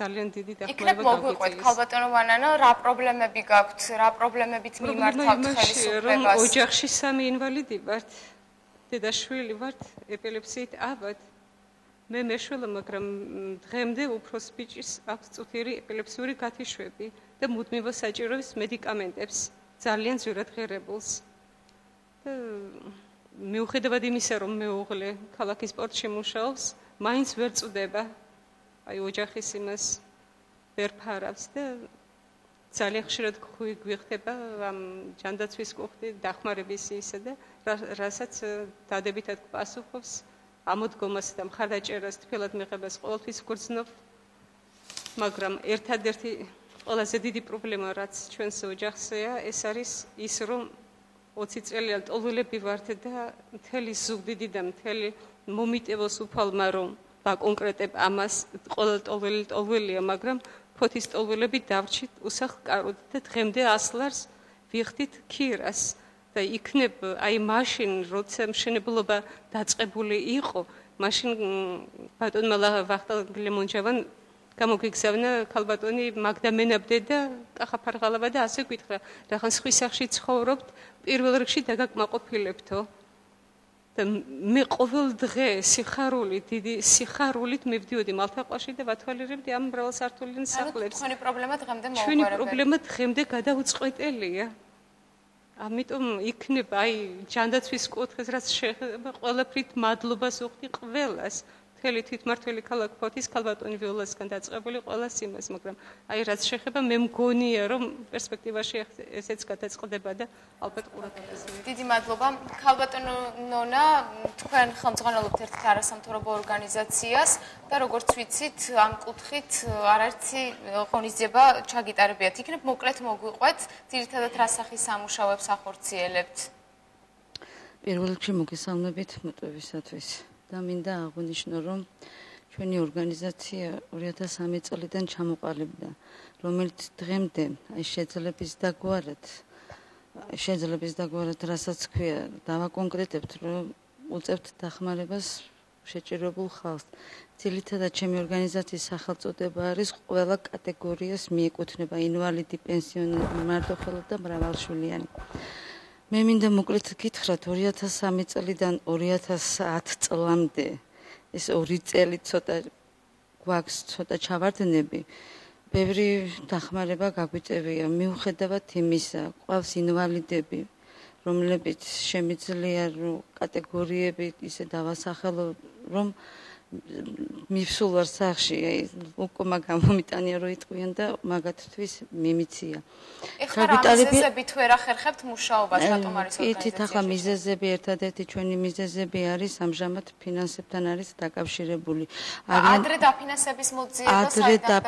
ძალიან დიდი დახმარება გაგვიწევს. იქნებ მოგვიყვეთ ქალბატონო ვანანო, რა პრობლემები გაქვთ, რა პრობლემებით მიმართავთ ხელისუფლებას? რომ ოჯახში სამი ინვალიდი ვართ. დედაშვილი ვართ, ეპილეფსიით აბად. მე მეშველა, მაგრამ დღემდე უფროს ბიჭის აქვს წუთიერი ეპილეფსიური გათიშვები და მუდმივ საჭიროებს მედიკამენტებს, ძალიან ძვირად ღერებულს. და მიუხედავად იმისა, რომ მეუღლე ქალაქის სპორტში მუშაობს, მაინც ვერ წვდება აი ოჯახის იმას ვერ ფარავს და ძალიან ხშირად გვიხდება ამ ჯანდაცვის კუხტი დახმარების ისე და რასაც დადებითად პასუხობს ამოდგომას და მხარდაჭერას თფილად მიღებას ყოველთვის გრძნობ. მაგრამ ერთადერთი ყველაზე დიდი პრობლემა რაც ჩვენს ოჯახზეა ეს არის ის რომ 20 წელია ტოლულები ვართ და მთელი ზუგდიდი და მთელი მომიტევოს უფალმა რომ ვაკონკრეტებ ამას ყოველ ტოლველი ტოლველია, მაგრამ ფოთის ტოლველები დავრჩით უსახკაროდ და დღემდე ასლარს ვიხდით ქირას. და იქნებ აი მაშინ როცა მშენებლობა დაწყებული იყო მაშინ ბატონმა ვახტალ გლემონჩევან გამოგვიგზავნა ქალბატონი მაგდა მენაბდე და კახა ფარღალავა და ასე გითხრა რახან სხვის სახში ცხოვრობთ? პირველ რიგში დაგაკმაყოფილებთო და მე ყოველ დღე სიხარული დიდი სიხარულით მივდიოდი მალთაყვაში და ვათვალიერებდი ამ მრავალსართულიან სახლებს. ჩვენი პრობლემა დღემდე მოუგვარებელია ჩვენი პრობლემა დღემდე გადაუწყვეტელია ამიტომ იქნება აი ჯანდაცვის კუთხეს რაც ყველაფრით მადლობას უხდი ყველას მთელი თვითმართველი ქალაქ ფოთის ქალბატონი ვიოლასგან დაწყებული ყოველას იმას, მაგრამ აი რაც შეხება მე მგონია რომ პერსპექტივაში ესეც გადაწყდება და ალბათ ყურადღებას დიდი მადლობა. ქალბატონო ნონა თქვენ ხელმძღვანელობთ ერთ არასამთავრობო ორგანიზაციას და როგორც ვიცით ამ კუთხით არაერთი ღონისძიება ჩაგიტარებიათ. იქნებ მოკლედ მოგვიყვეთ ძირითადად რა სახის სამუშაოებს ახორციელებთ. პირველ რიგში მოგესალმებით მოტვისათვის და მინდა აღვნიშნო, რომ ჩვენი ორგანიზაცია 2003 წლიდან ჩამოყალიბდა, რომელიც დღემდე აი შეძლებს დაგვარად შეძლებს დაგვარად, რასაც ქვია, დავაკონკრეტებთ, რომ უწევთ დახმარებას შეჭირებულ ხალხს. ძირითადად ჩემი ორგანიზაციის სახელწოდება არის ყველა კატეგორიას მიეკუთვნება ინვალიდი, პენსიონერი, მარტოხელა და მრავალშვილიანი. მე მინდა მოკლედ გითხრათ 2003 წლიდან 2010 წლამდე ეს ორი წელი ცოტა გვაქვს ცოტა ჩავარდნები. ბევრი დახმარება გაგვიწევია. მიუხედავად იმისა ყავს ინვალიდები რომლებიც შემიძლია რომ კატეგორიები ისე დავასახელო რომ მივსულ ვარ სახში, აი უკომა გამომიტანია რო იტყვიან და მაგათთვის მიმიცია. ეხლა რა მიზეზები თუ ვერ ახერხებთ მუშაობას რატომ არის ორგანიზაციაში? ითით ახლა მიზეზები ერთადერთი ჩვენი მიზეზები არის ამჟამად ფინანსებთან არის დაკავშირებული. არიან ადრე დაფინანსების მოძიება საერთოდ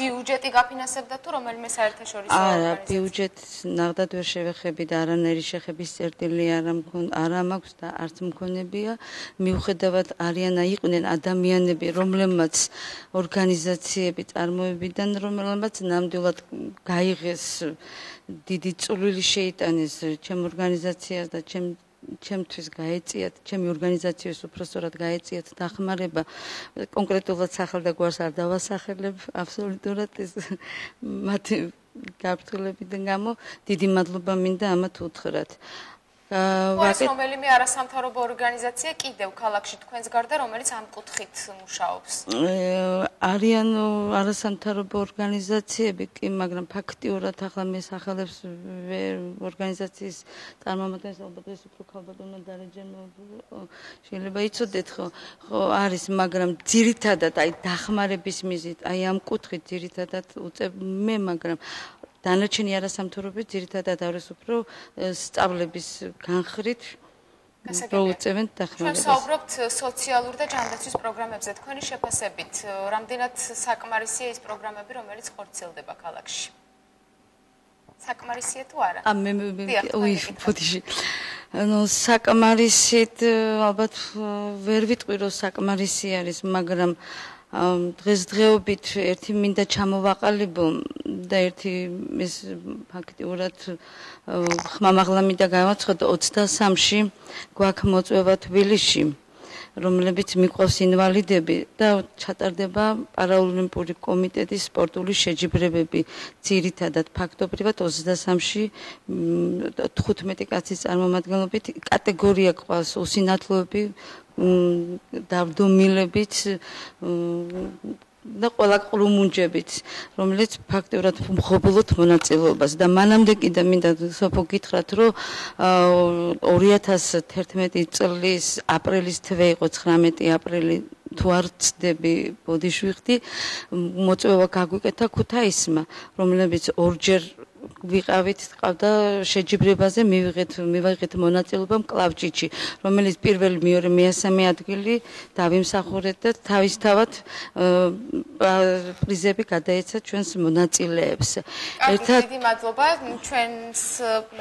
ბიუჯეტი გაფინანსებდა თუ რომელიმე საერთაშორისო არა, ბიუჯეტს ნაღდად ვერ შევეხები და არანაირი შეხების წერტილი არ არა მაქვს და არც მქონებია. მიუხედავად არიან აიყვნენ ადამიანები, ადამიანები, რომლებმაც ორგანიზაციები წარმოებიდან, რომელმაც ნამდვილად გაიღეს დიდი წვლილი შეიტანეს ჩემ ორგანიზაციას და ჩემ ჩემთვის გაეწიათ, ჩემი ორგანიზაციის უпроსტორად გაეწიათ დახმარება. კონკრეტულად სახელდაგوارს არ დავასახელებ, აბსოლუტურად ეს მათი გაფრთხილებიდან გამო დიდი მადლობა მინდა ამათ უთხრათ. ვაკეთ რომელიმე არასამთავრობო ორგანიზაცია? კიდევ ქალაქში თქვენს გარდა რომელიც ამ კუთხით მუშაობს. არიან არასამთავრობო ორგანიზაციები კი მაგრამ ფაქტიურად ახლა მე სახელებს ორგანიზაციის წარმომადგენლს ალბათ ეს უფრო ქალბატონო დარეჯემო შეიძლება იცოდეთ ხო? ხო არის მაგრამ ძირითადად აი დახმარების მიზით აი ამ კუთხით ძირითადად უწევ მე მაგრამ დანარჩენი არასამთავრობო ძირითადად არის უფრო სწავლების განხრით დახმარებას. ჩვენ საუბრობთ სოციალურ და ჯანდაცვის პროგრამებზე. თქვენი შეფასებით, რამდენად საკმარისია ეს პროგრამები, რომელიც ხორციელდება ქალაქში? საკმარისია თუ არა? ა მე უი ფუტიში. ანუ საკმარისით ალბათ ვერ ვიტყვი რომ საკმარისი არის, მაგრამ დღესდღეობით ერთი მინდა ჩამოვაყალიბო და ერთი ეს ფაქტიურად ხმამაღლა მინდა გავაცხადო 23-ში გვაქვს მოწვევა თბილისში რომლებიც მიყვავს ინვალიდები და ჩატარდება პარაოლიმპიური კომიტეტის სპორტული შეჯიბრებები. ძირითადად ფაქტობრივად 23-ში 15 კაცის წარმომადგენლობით კატეგორია ყავს უსინათლოები დავდომილებით და ყველა ყრუმუნჯებით, რომელიც ფაქტობრივად მხობლოთ მონაწილეობას. და მანამდე კიდე მინდა სოფო გითხრათ, რომ 2011 წლის აპრილის თვე იყო 19 აპრილი თუ არ ცდები ბოდიშვიხტი მოწვევა გაგვიკეთა ქუთაისმა, რომლებიც ორჯერ ვიყავით ყავდა შეჯიბრებაზე მივიღეთ მივიღეთ მონაწილეობა მკლავჭიჩი რომელიც პირველი მეორე მეასამე ადგილი დავიმსახურეთ და თავისთავად პრიზები გადაეცა ჩვენს მონაწილეებს. ერთად დიდი მადლობა. ჩვენს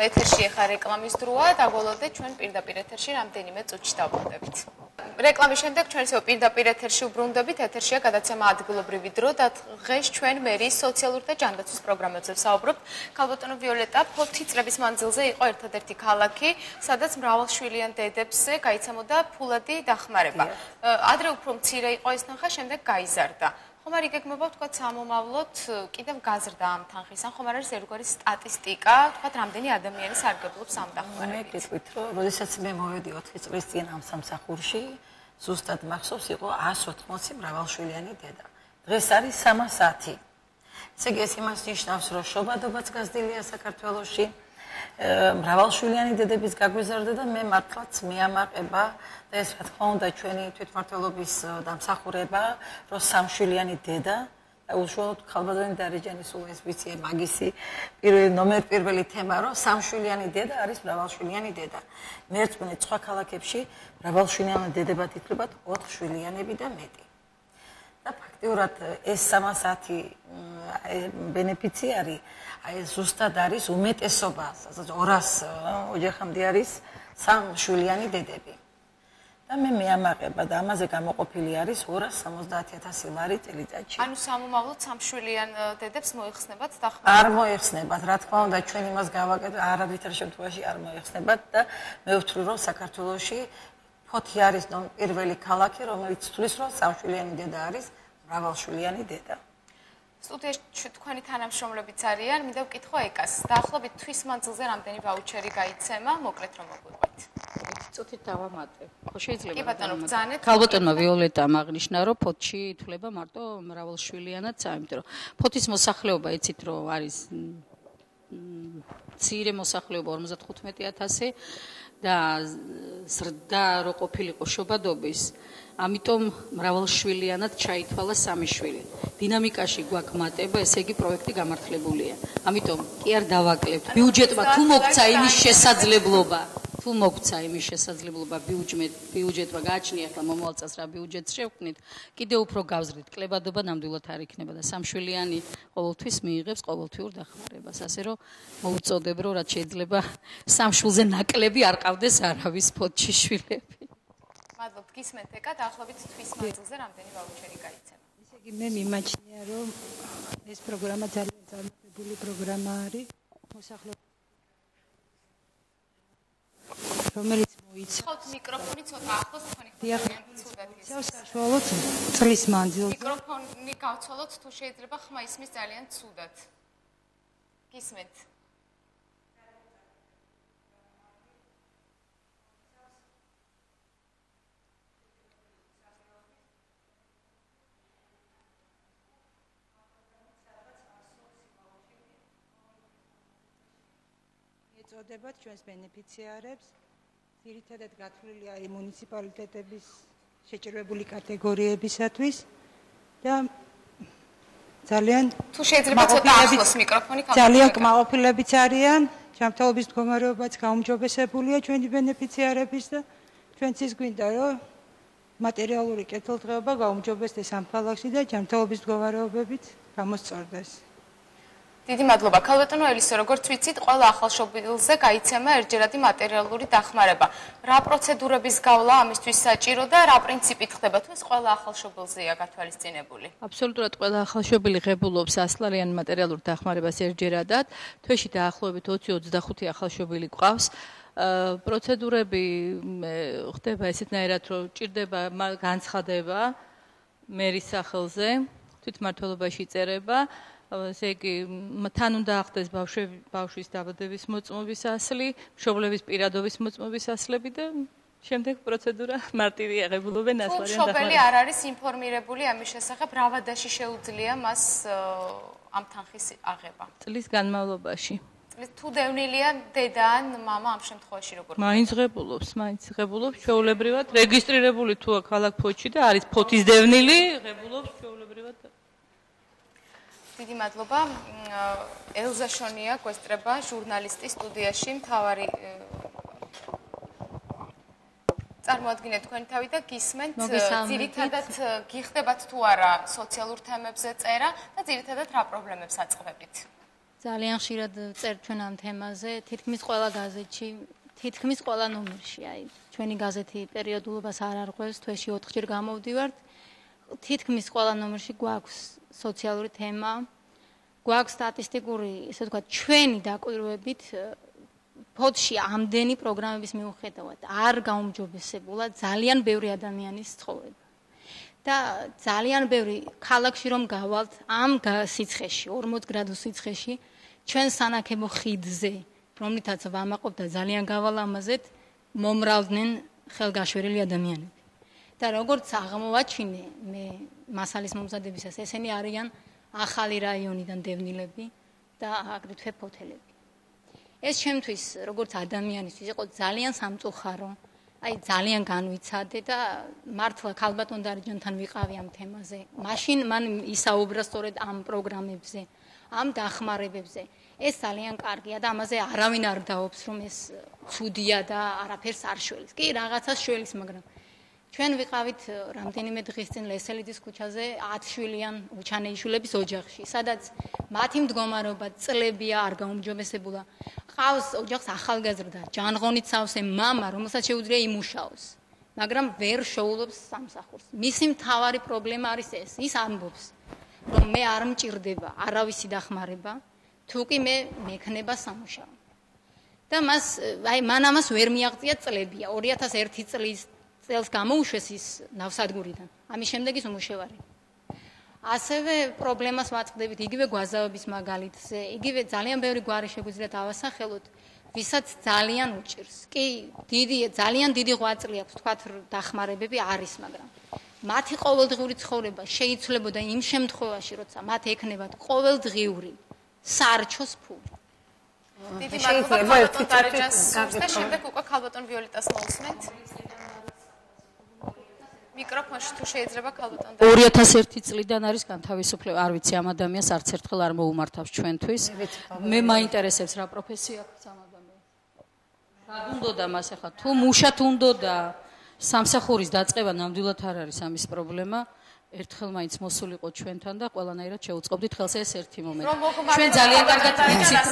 ეთერში ახლა რეკლამის დროა. დაგოლოდე ჩვენ პირდაპირ ეთერში რამდენიმე წუთში დავბრუნდებით რეკლამის შემდეგ ჩვენ ისევ პირდაპირ ეთერში უბრუნდებით. ეთერშია გადაცემა ადგილობრივი დრო და დღეს ჩვენ მერის სოციალური და ჯანდაცვის პროგრამებზე ვსაუბრობთ. ქალბატონო ვიოლეტა ფოთი წრების მანძილზე იყო ერთადერთი ქალაქი, სადაც მრავალშვილიან დედებს გაიცემოდა ფულადი დახმარება. ადრე უფრო მცირე იყო ეს თანხა, შემდეგ გაიზარდა. ხომ არ იგეგმება თქვა სამომავლოდ კიდევ გაზრდა ამ თანხის ან ხომ არ არის ერთგვარი სტატისტიკა? თქვა რამდენი ადამიანი სარგებლობს ამ დახმარებით? მე გეტყვით რომ როდესაც მე მოვედი 4 წლის წინ ამ სამსახურში ზუსტად მახსოვს იყო 180 მრავალშვილიანი დედა. დღეს არის 310 ესე იგი ეს იმას ნიშნავს რომ შობადობაც გაზრდილია საქართველოში მრავალშვილიანი დედების გაგვიზარდა და მე მართლაც მეამაყება და ეს რა თქმა უნდა ჩვენი თვითმართველობის დამსახურება რომ სამშვილიანი დედა და უშუალოდ ხალბადონი დარეჯანი სულ ეს ვიცი მაგისი პირველი ნომერ პირველი თემა რომ სამშვილიანი დედა არის მრავალშვილიანი დედა. მერწმუნე სხვა ქალაქებში მრავალშვილიანი დედებად ითვლებათ 4 შვილიანები და მეტი. და ფაქტიურად ეს 310 ბენეფიციარი აი ზუსტად არის უმეტესობა, სადაც 200 ოჯახამდე არის სამშვილიანი დედები. და მე მეამაყება და ამაზე გამოყოფილი არის 270000 ლარი წელიწადში. ანუ სამომავლოდ სამშვილიან დედებს მოიხსნებათ და ხმა არ მოიხსნებათ, რა თქმა უნდა, ჩვენ იმას გავაკეთებთ, არავითარ შემთხვევაში არ მოიხსნებათ და მე ვთვლი რომ საქართველოში ფოთი არის პირველი ქალაქი, რომელიც თვლის რომ სამშვილიანი დედა არის მრავალშვილიანი დედა. სტუდიაში თქვენი თანამშრომლებიც არიან, მინდა ვკითხო ეკას. დაახლოებით თვის მანძილზე რამდენი ვაუჩერი გაიცემა, მოკლედ რომ მოგვიყვეთ. წუთით დავამატე. ხო შეიძლება? კი ბატონო, ბრძანეთ. ქალბატონო ვიოლეტა მაგნიშნა, რომ ფოთში ითვლება მარტო მრავალშვილიანად, ამიტომ რომ ფოთის მოსახლეობა იცით რომ არის ცირე მოსახლეობა 55000 და ზრდა რო ყოფილიყო შობადობის ამიტომ მრავალშვილიანად ჩაითვალა სამი შვილი. დინამიკაში გვაქვს მატება, ესე იგი პროექტი გამართლებულია. ამიტომ კი არ დავაკლებთ ბიუჯეტმა თუ მოგცა იმის შესაძლებლობა, თუ მოგცა იმის შესაძლებლობა ბიუჯეტ ბიუჯეტმა გააჩნია ახლა მომავალ წელს რა ბიუჯეტს შევქმნით, კიდე უფრო გავზრდით. კლებადობა ნამდვილად არ იქნება და სამშვილიანი ყოველთვის მიიღებს ყოველთვიურ დახმარებას. ასე რომ მოუწოდებ რომ რაც შეიძლება სამშვილზე ნაკლები არ ყავდეს არავის ფოთში შვილები. მადლობთ გისმენთ ეკა დაახლოებით თვის მანძილზე რამდენი ვაუჩერი გაიცემა ესე იგი მე მიმაჩნია რომ ეს პროგრამა ძალიან წარმატებული პროგრამა არის მოსახლეობა რომელიც მოიცავს მიკროფონი ცოტა ახლოს თქვენი ხმიან ცუდად ის საშუალო წლის მანძილზე. მიკროფონი გავცოლოთ თუ შეიძლება ხმა ისმის ძალიან ცუდად. გისმენთ. ეწოდებათ ჩვენს ბენეფიციარებს. ძირითადად გათვლილია აი მუნიციპალიტეტების შეჭრებული კატეგორიებისათვის და ძალიან თუ შეიძლება ცოტა ახლოს მიკროფონი ქალბატონო ძალიან კმაყოფილებიც არიან ჯანმრთელობის მდგომარეობაც გაუმჯობესებულია ჩვენი ბენეფიციარების და ჩვენც ის გვინდა რომ მატერიალური კეთილდღეობა გაუმჯობესდეს ამ ქალაქში და ჯანმრთელობის მდგომარეობებით გამოსწორდეს. დიდი მადლობა. ქალბატონო ელისო, როგორც ვიცით, ყველა ახალშობილზე გაიცემა ერთჯერადი მატერიალური დახმარება. რა პროცედურების გავლა ამისთვის საჭირო და რა პრინციპით ხდება თუ ეს ყველა ახალშობილზეა გათვალისწინებული? აბსოლუტურად ყველა ახალშობილი ღებულობს ასლარიან მატერიალურ დახმარებას ერთჯერადად. თვეში დაახლოებით 20-25 ახალშობილი გვყავს. პროცედურები ხდება ესეთნაირად, რომ ჭირდება განცხადება მერის სახელზე, თვითმართველობაში წერება. ესე იგი თან უნდა ახდეს ბავშვები ბავშვის დაბადების მოწმობის ასლი, მშობლების პირადობის მოწმობის ასლები და შემდეგ პროცედურა მარტივი აღებულობენ ასლარიან დახმარებას. მშობელი არ არის ინფორმირებული ამის შესახებ, რა ვადაში შეუძლია მას ამ თანხის აღება? წლის განმავლობაში. წლის თუ დევნილია დედა ან мама ამ შემთხვევაში როგორ? მაინც ღებულობს, მაინც ღებულობს ჩვეულებრივად, რეგისტრირებული თუ აქ ქალაქ ფოთში და არის ფოთის დევნილი, ღებულობს ჩვეულებრივად. დიდი მადლობა. ელზა შონია გვესწრება ჟურნალისტი სტუდიაში მთავარი წარმოადგენთ თქვენ თავი და გისმენთ ძირითადად გიხდებათ თუ არა სოციალურ თემებზე წერა და ძირითადად რა პრობლემებს აწყობებით? ძალიან ხშირად წერ ჩვენ ამ თემაზე, თითქმის ყველა გაზეთში თითქმის ყველა ნომერში, აი, ჩვენი გაზეთი პერიოდულობას არ არღვევს, თვეში 4-ჯერ გამოვდივართ. თითქმის ყველა ნომერში გვაქვს სოციალური თემა, გვაქვს სტატისტიკური, ესე ვთქვათ, ჩვენი დაკვირვებით ფოდში ამდენი პროგრამების მიუხედავად არ გაუმჯობესებულა ძალიან ბევრი ადამიანის ცხოვრება. და ძალიან ბევრი ქალაქში რომ გავალთ ამ სიცხეში 40 გრადუს სიცხეში ჩვენ სანაკებო ხიდზე რომლითაც ვამაყობ და ძალიან გავალამაზეთ მომრავლდნენ ხელგაშვერილი ადამიანები. და როგორც აღმოვაჩინე მე მასალის მომზადებისას ესენი არიან ახალი რაიონიდან დევნილები და აგრეთვე ფოთელები. ეს ჩემთვის როგორც ადამიანისთვის იყო ძალიან სამწუხარო. აი ძალიან განვიცადე და მართლა ქალბატონ დარიჯანთან ვიყავი ამ თემაზე. მაშინ მან ისაუბრა სწორედ ამ პროგრამებზე, ამ დახმარებებზე. ეს ძალიან კარგია და ამაზე არავინ არ დაობს რომ ეს ცუდია და არაფერს არ შველის. კი, რაღაცას შველის, მაგრამ ჩვენ ვიყავით რამდენიმე დღის წინ ლესელიძის ქუჩაზე 10 შვილიან უჩანეიშვილების ოჯახში, სადაც მათი მდგომარეობა წლებია არ გაუმჯობესებულა. ყავს ოჯახს ახალგაზრდა, ჯანღონით სავსე мама, რომელსაც შეუძლია იმუშაოს, მაგრამ ვერ შოულობს სამსახურს. მისი მთავარი პრობლემა არის ეს, ის ამბობს, რომ მე არ მჭirdება არავისი დახმარება, თუ კი მე მექნება სამუშაო. და მას აი მან ამას ვერ მიაღწია წლებია 2001 წლის წელს გამოუშვეს ის ნავსადგურიდან. ამის შემდეგ ის უმუშევარი. ასევე პრობლემას ვაწყდებით იგივე გვაზავების მაგალითზე, იგივე ძალიან ბევრი გვარი შეგვიძლია დავასახელოთ, ვისაც ძალიან უჭირს. კი, დიდი ძალიან დიდი ღვაწლი აქვს, თქვათ დახმარებები არის, მაგრამ მათი ყოველდღიური ცხოვრება შეიცვლებოდა იმ შემთხვევაში, როცა მათ ეკნებათ ყოველდღიური სარჩოს ფული. დიდი მადლობა ქალბატონ დარეჯანს და შემდეგ უკვე ქალბატონ ვიოლეტას მოусმენთ. მიკროფონში თუ შეიძლება ქალბატონ და 2001 წლიდან არის განთავისუფლება, არ ვიცი ამ ადამიანს არც ერთხელ არ მოუმართავს ჩვენთვის. მე მაინტერესებს რა პროფესია აქვს ამ ადამიანს. რა უნდოდა მას ახლა თუ მუშათ უნდოდა სამსახურის დაწყება ნამდვილად არ არის ამის პრობლემა. ერთხელ მაინც მოსულიყო ჩვენთან და ყველანაირად შეუწყობდით ხელს ეს ერთი მომენტი. ჩვენ ძალიან კარგად ვიცით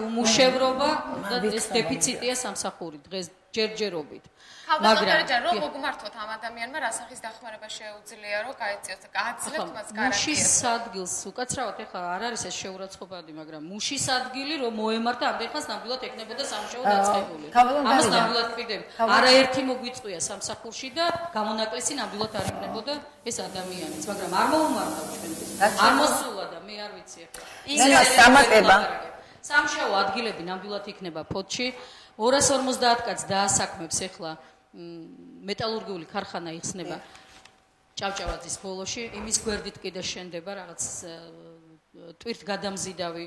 უმუშევრობა და ეს დეფიციტია სამსახური დღეს ჯერჯერობით. მაგრამ რომ მოგმართოთ ამ ადამიანმა რასახის დახმარება შეუძლია რომ გაეწიოს და გააცლებთ მას გარანტიას. მუშის ადგილს უკაცრავად ეხლა არ არის ეს შეურაცხყოფადი, მაგრამ მუშის ადგილი რომ მოემართა ამდენ ხანს ნამდვილად ეკნებოდა სამშობლო დაწყებული. ამას ნამდვილად ვფიქრებ. არაერთი მოგვიწყვია სამსახურში და გამონაკლისი ნამდვილად არ ეკნებოდა ეს ადამიანიც, მაგრამ არ მოუმართა ჩვენთვის. არ მოსულა და მე არ ვიცი ეხლა. ის სამატება. სამშობლო ადგილები ნამდვილად იქნება ფოთში. 250 კაც დაასაქმებს ეხლა მეტალურგიული ქარხანა იხსნება ჭავჭავაძის ბოლოში, იმის გვერდით კიდე შენდება რაღაც ტვირთ გადამზიდავი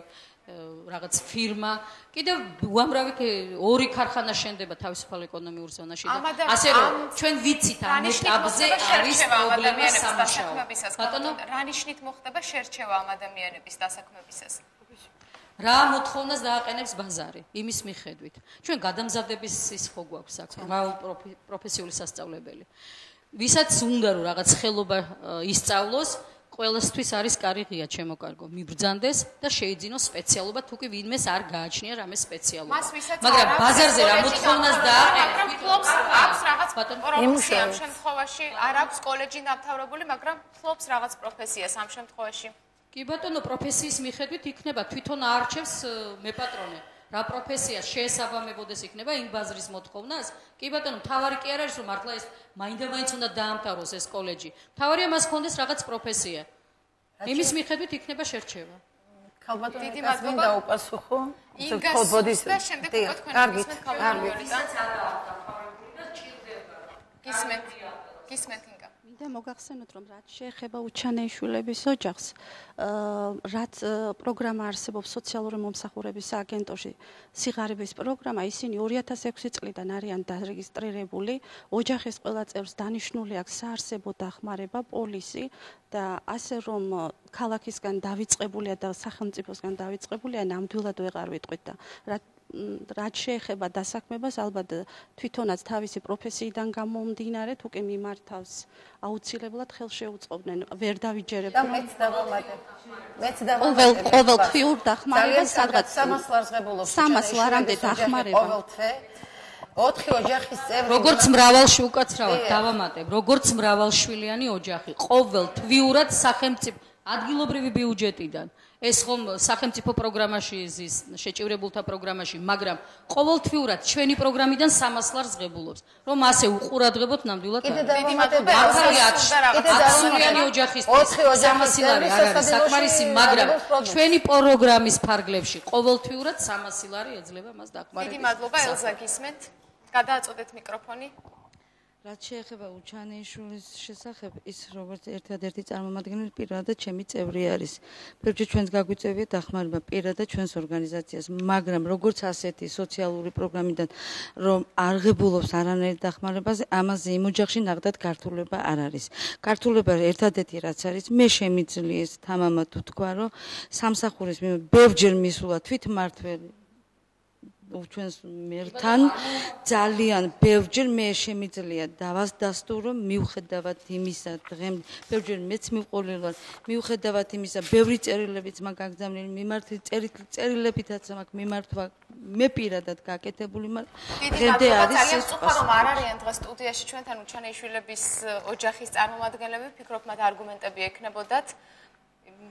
რაღაც ფირმა. კიდე უამრავი ორი ქარხანა შენდება თავისუფალ ეკონომიურ ზონაში და ასე რომ ჩვენ ვიცით ამ ეტაპზე არის პრობლემა სამშაო. ბატონო, რა ნიშნით მოხდება შერჩევა ამ ადამიანების დასაქმებისას? რა მოთხოვნას დააყენებს ბაზარი იმის მიხედვით. ჩვენ გადამზადების ის ხო. გვაქვს აქ პროფესიული სასწავლებელი. ვისაც უნდა რომ რაღაც ხელობა ისწავლოს ყველასთვის არის კარი ღია ჩემო კარგო. მიბრძანდეს და შეიძინოს სპეციალობა თუ კი ვინმეს არ გააჩნია რამე სპეციალობა. მაგრამ ბაზარზე რა მოთხოვნას დააყენებს? ფლობს აქვს რაღაც პროფესია ამ შემთხვევაში არ აქვს კოლეჯი დამთავრებული მაგრამ ფლობს რაღაც პროფესიას ამ შემთხვევაში კი ბატონო პროფესიის მიხედვით იქნება თვითონ არჩევს მეპატრონე რა პროფესია შეესაბამებოდეს იქნება იმ ბაზრის მოთხოვნას? კი ბატონო თავარი კი არ არის რომ მართლა ეს მაინდა მაინც უნდა დაამთავროს ეს კოლეჯი. თავარია მას კონდეს რაღაც პროფესია. იმის მიხედვით იქნება შერჩევა. ქალბატონო დიდი მადლობა. დაუპასუხო ინგას და შემდეგ უკვე თქვენ გისმენთ ქალბატონო. გისმენთ გისმენთ და მოგახსენოთ რომ რაც შეეხება უჩანეიშვილების ოჯახს რაც პროგრამა არსებობს სოციალური მომსახურების აგენტოში სიღარიბის პროგრამა ისინი 2006 წლიდან არიან დარეგისტრირებული. ოჯახის ყველა წევრს დანიშნული აქვს საარსებო დახმარება პოლისი და ასე რომ ქალაქისგან დავიწყებულია და სახელმწიფოსგან დავიწყებულია ნამდვილად ვეღარ ვიტყვით და რაც შეეხება დასაქმებას, ალბათ თვითონაც თავისი პროფესიიდან გამომდინარე, თუ კი მიმართავს აუცილებლად ხელშეუწყობდნენ, ვერ დავიჯერებ. და მეც დავამატე. მეც დავამატე. ყოველ ყოველ თვიურ დახმარებას სადღაც 300 ლარს ღებულობს. 300 ლარამდე დახმარება. ყოველ თვე. 4 ოჯახის წევრი. როგორც მრავალში უკაცრავად დავამატებ, როგორც მრავალშვილიანი ოჯახი, ყოველ თვიურად სახელმწიფო ადგილობრივი ბიუჯეტიდან ეს ხომ სახელმწიფო პროგრამაში ზის შეჭირებულთა პროგრამაში, მაგრამ ყოველთვიურად ჩვენი პროგრამიდან 300 ლარს ღებულობს. რომ ასე უყურადღებოთ ნამდვილად. კიდე დავამატებ, კიდე დავამატებ ოჯახისთვის 300 ლარი არ არის საკმარისი, მაგრამ ჩვენი პროგრამის ფარგლებში ყოველთვიურად 300 ლარი ეძლევა მას დახმარებას. დიდი მადლობა ელზა გისმენთ. გადააწოდეთ მიკროფონი. რაც შეეხება უჩანიშვილის შესახებ, ის როგორც ერთადერთი წარმომადგენელი პირადად ჩემი წევრი არის. ბევრი ჩვენს გაგვიწევია დახმარება პირადად ჩვენს ორგანიზაციას, მაგრამ როგორც ასეთი სოციალური პროგრამიდან რომ არღებულობს არანაირ დახმარებას, ამაზე იმ ოჯახში ნახდათ ქართულება არ არის. ქართულება ერთადერთი რაც არის, მე შემიძლია თამამად თქვა, რომ სამსახურის ბევრჯერ მისულა თვითმართველი ჩვენს მერთან ძალიან ბევრჯერ მე შემიძლია დავასდასტურო მიუხედავად იმისა დღემ ბევრჯერ მეც მიყოლი ვარ მიუხედავად იმისა ბევრი წერილებიც მაგ გაგზავნილი მიმართი წერილებითაც მაგ მიმართვა მე პირადად გაკეთებული მარ დღემდე არის ძალიან სწორ რომ არ არიან დღეს სტუდიაში ჩვენთან უჩანეიშვილების ოჯახის წარმომადგენლები ფიქრობ მათ არგუმენტები ექნებოდათ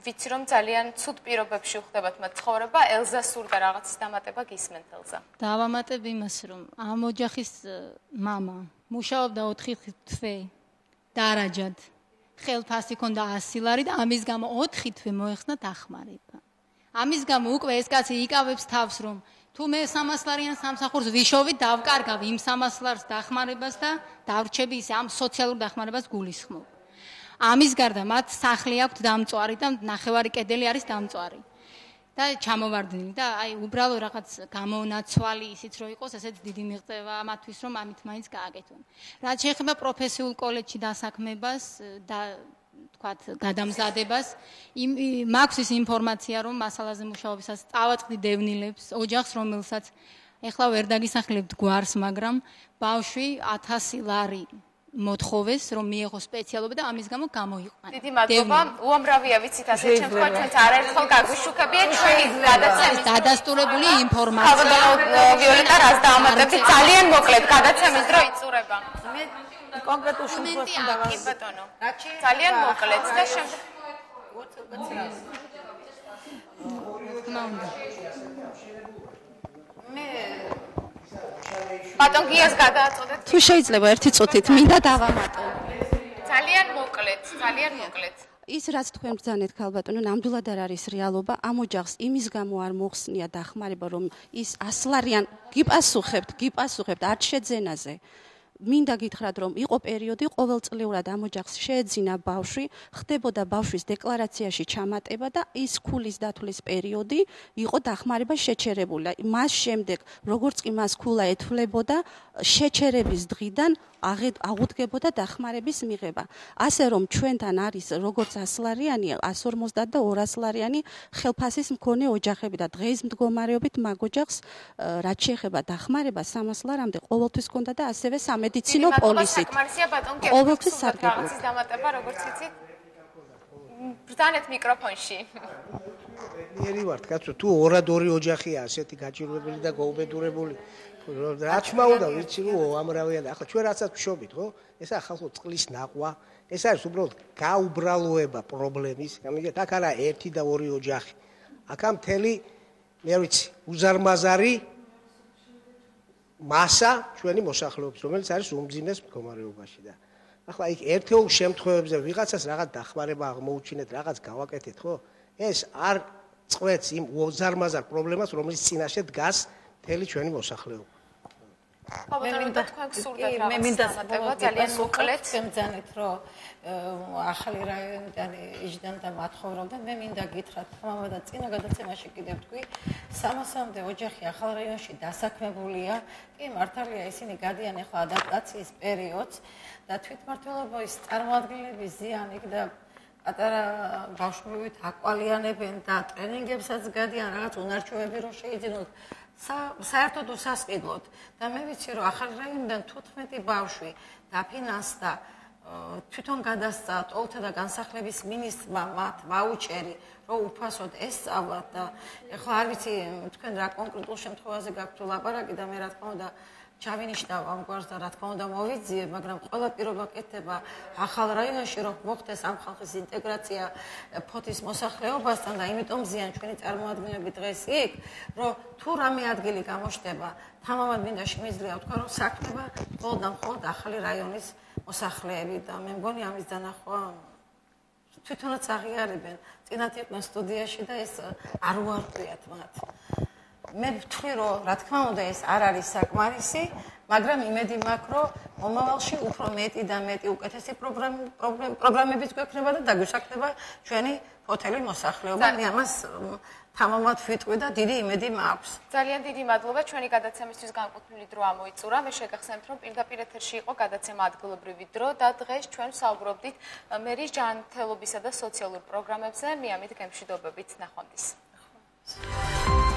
ვიცი რომ ძალიან ცუდ პირობებში ხდებათ მათ ცხოვრება ელზა სურდა რაღაცის დამატება გისმენთ ელზა დავამატებ იმას რომ ამ ოჯახის мама მუშაობდა 4 თვე დარაჯად ხელფასი ქონდა 100 ლარი და ამის გამო 4 თვე მოეხსნა დახმარება ამის გამო უკვე ეს კაცი იკავებს თავს რომ თუ მე 300 ლარიან სამსახურს ვიშოვი დავკარგავ იმ 300 ლარს დახმარებას და დავრჩები ისე ამ სოციალურ დახმარებას გულისხმობ ამის გარდა მათ სახლი აქვთ დამწვარი და ნახევარი კედელი არის დამწვარი. და ჩამოვარდნილი და აი უბრალო რაღაც გამონაცვალი ისიც რო იყოს, ესეც დიდი მიღწევა მათთვის რომ ამით მაინც გააკეთონ. რაც შეეხება პროფესიულ კოლეჯში დასაქმებას და თქვათ გადამზადებას, იმ მაქვს ის ინფორმაცია რომ მასალაზე მუშაობისას წავაწყდი დევნილებს, ოჯახს რომელსაც ეხლა ვერ დაგისახლებთ გვარს, მაგრამ ბავშვი 1000 ლარი მოთხოვეს რომ მიიღო სპეციალობა და ამის გამო გამოიყვანა. დიდი მადლობა. უამრავია ვიცით ასე შემთხვევაში თქვენ არაერთხელ გაგვიშუქებია ჩვენი გადაცემის დადასტურებული ინფორმაცია. ვიოლეტა რას დაამატებთ? ძალიან მოკლედ გადაცემის დრო იწურება. მე კონკრეტულ შუბოს დავას. კი ბატონო. ძალიან მოკლედ და შემდეგ მე ბატონ გიას გადააწოდეთ. თუ შეიძლება ერთი წუთით მინდა დავამატო. ძალიან მოკლედ, ძალიან მოკლედ. ის რაც თქვენ ბრძანეთ ქალბატონო, ნამდვილად არ არის რეალობა. ამ ოჯახს იმის გამო არ მოხსნია დახმარება, რომ ის ასლარიან გიპასუხებთ, გიპასუხებთ არც შეძენაზე. მინდა გითხრათ რომ იყო პერიოდი ყოველწლიურად ამ ოჯახს შეეძინა ბავშვი, ხდებოდა ბავშვის დეკლარაციაში ჩამატება და ის ქულის დათვლის პერიოდი იყო დახმარება შეჩერებული. მას შემდეგ როგორც კი მას ქულა ეთვლებოდა შეჩერების დღიდან აღუდგებოდა დახმარების მიღება. ასე რომ ჩვენთან არის როგორც 100 ლარიანი, 150 და 200 ლარიანი ხელფასის მქონე ოჯახები და დღეს მდგომარეობით მაგ ოჯახს რაც შეეხება დახმარება 300 ლარამდე ყოველთვის ქონდა და ასევე სამედიცინო პოლისით. ყოველთვის სარგებლობს. დამატება როგორც იცი? ბრძანეთ მიკროფონში. ნიერი ვართ, კაცო, თუ ორადორი ოჯახია ასეთი გაჭირვებული და გაუბედურებული რა თქმა უნდა ვიცი რომ ამრავია და ახლა ჩვენ რასაც ვშობით ხო ეს ახალო წყლის ნახვა ეს არის უბრალოდ გაუბრალოება პრობლემის ამიტომ აქ არა ერთი და ორი ოჯახი აქ ამ მთელი მე ვიცი უზარმაზარი მასა ჩვენი მოსახლეობის რომელიც არის უმძიმეს მდგომარეობაში და ახლა იქ ერთეულ შემთხვევებზე ვიღაცას რაღაც დახმარება აღმოუჩინეთ რაღაც გავაკეთეთ ხო? ეს არ წვეთს იმ უზარმაზარ პრობლემას რომელიც წინაშე დგას მთელი ჩვენი მოსახლეობა მე მინდა თქვენ გსურდათ რა მე მინდა საბოლოო ძალიან მოკლედ შემძანეთ რომ ახალი რაიონიდან იჯდან და მათხოვრობდა მე მინდა გითხრათ მამა და წინა გადაცემაში კიდევ თქვი 300-მდე ოჯახი ახალ რაიონში დასაქმებულია. კი მართალია ისინი გადიან ახლა ადაპტაციის პერიოდს და თვითმართველობის წარმოადგენლების ზიანი და პატარა ბავშვებით აკვალიანებენ და ტრენინგებსაც გადიან რაღაც უნარჩვევები რომ შეიძინოთ საერთოდ უსასყიდლოდ და მე ვიცი რომ ახალ რაიონიდან 15 ბავშვი დაფინანსდა თვითონ გადასცა ტოლთა და განსახლების მინისტრმა მათ ვაუჩერი რომ უფასოდ ესწავლათ და ეხლა არ ვიცი თქვენ რა კონკრეტულ შემთხვევაზე გაქვთ ლაპარაკი და მე რა თქმა უნდა ჩავინიშნავ ამ გვარს და რა თქმა უნდა მოვიძიე, მაგრამ ყველა პირობა კეთება ახალ რაიონში, რომ მოხდეს ამ ხალხის ინტეგრაცია ფოთის მოსახლეობასთან და იმიტომ ზიან ჩვენი წარმოადგენლები დღეს იქ, რომ თუ რამე ადგილი გამოჩნდება, თამამად მინდა შემიძლია ვთქვა, რომ საქმეა მხოლოდ და მხოლოდ ახალი რაიონის მოსახლეები და მე მგონი ამის დანახვა თვითონაც აღიარებენ. წინათ იყვნენ სტუდიაში და ეს არ უარყვიათ მათ. მე ვთქვი რომ რა თქმა უნდა ეს არ არის საკმარისი, მაგრამ იმედი მაქვს რომ მომავალში უფრო მეტი და მეტი უკეთესი პროგრამებიც გვექნება და დაგვისახება ჩვენი ჰოთელი მოსახლეობა. მე ამას თამამად ვიტყვი და დიდი იმედი მაქვს. ძალიან დიდი მადლობა ჩვენი გადაცემისთვის განკუთვნილი დრო ამოიწურა. მე შეგახსენებთ რომ პირდაპირ ეთერში იყო გადაცემა ადგილობრივი დრო და დღეს ჩვენ საუბრობდით მერის ჯანმრთელობისა და სოციალურ პროგრამებზე. მე ამით გემშვიდობებით ნახვამდის. Thank you.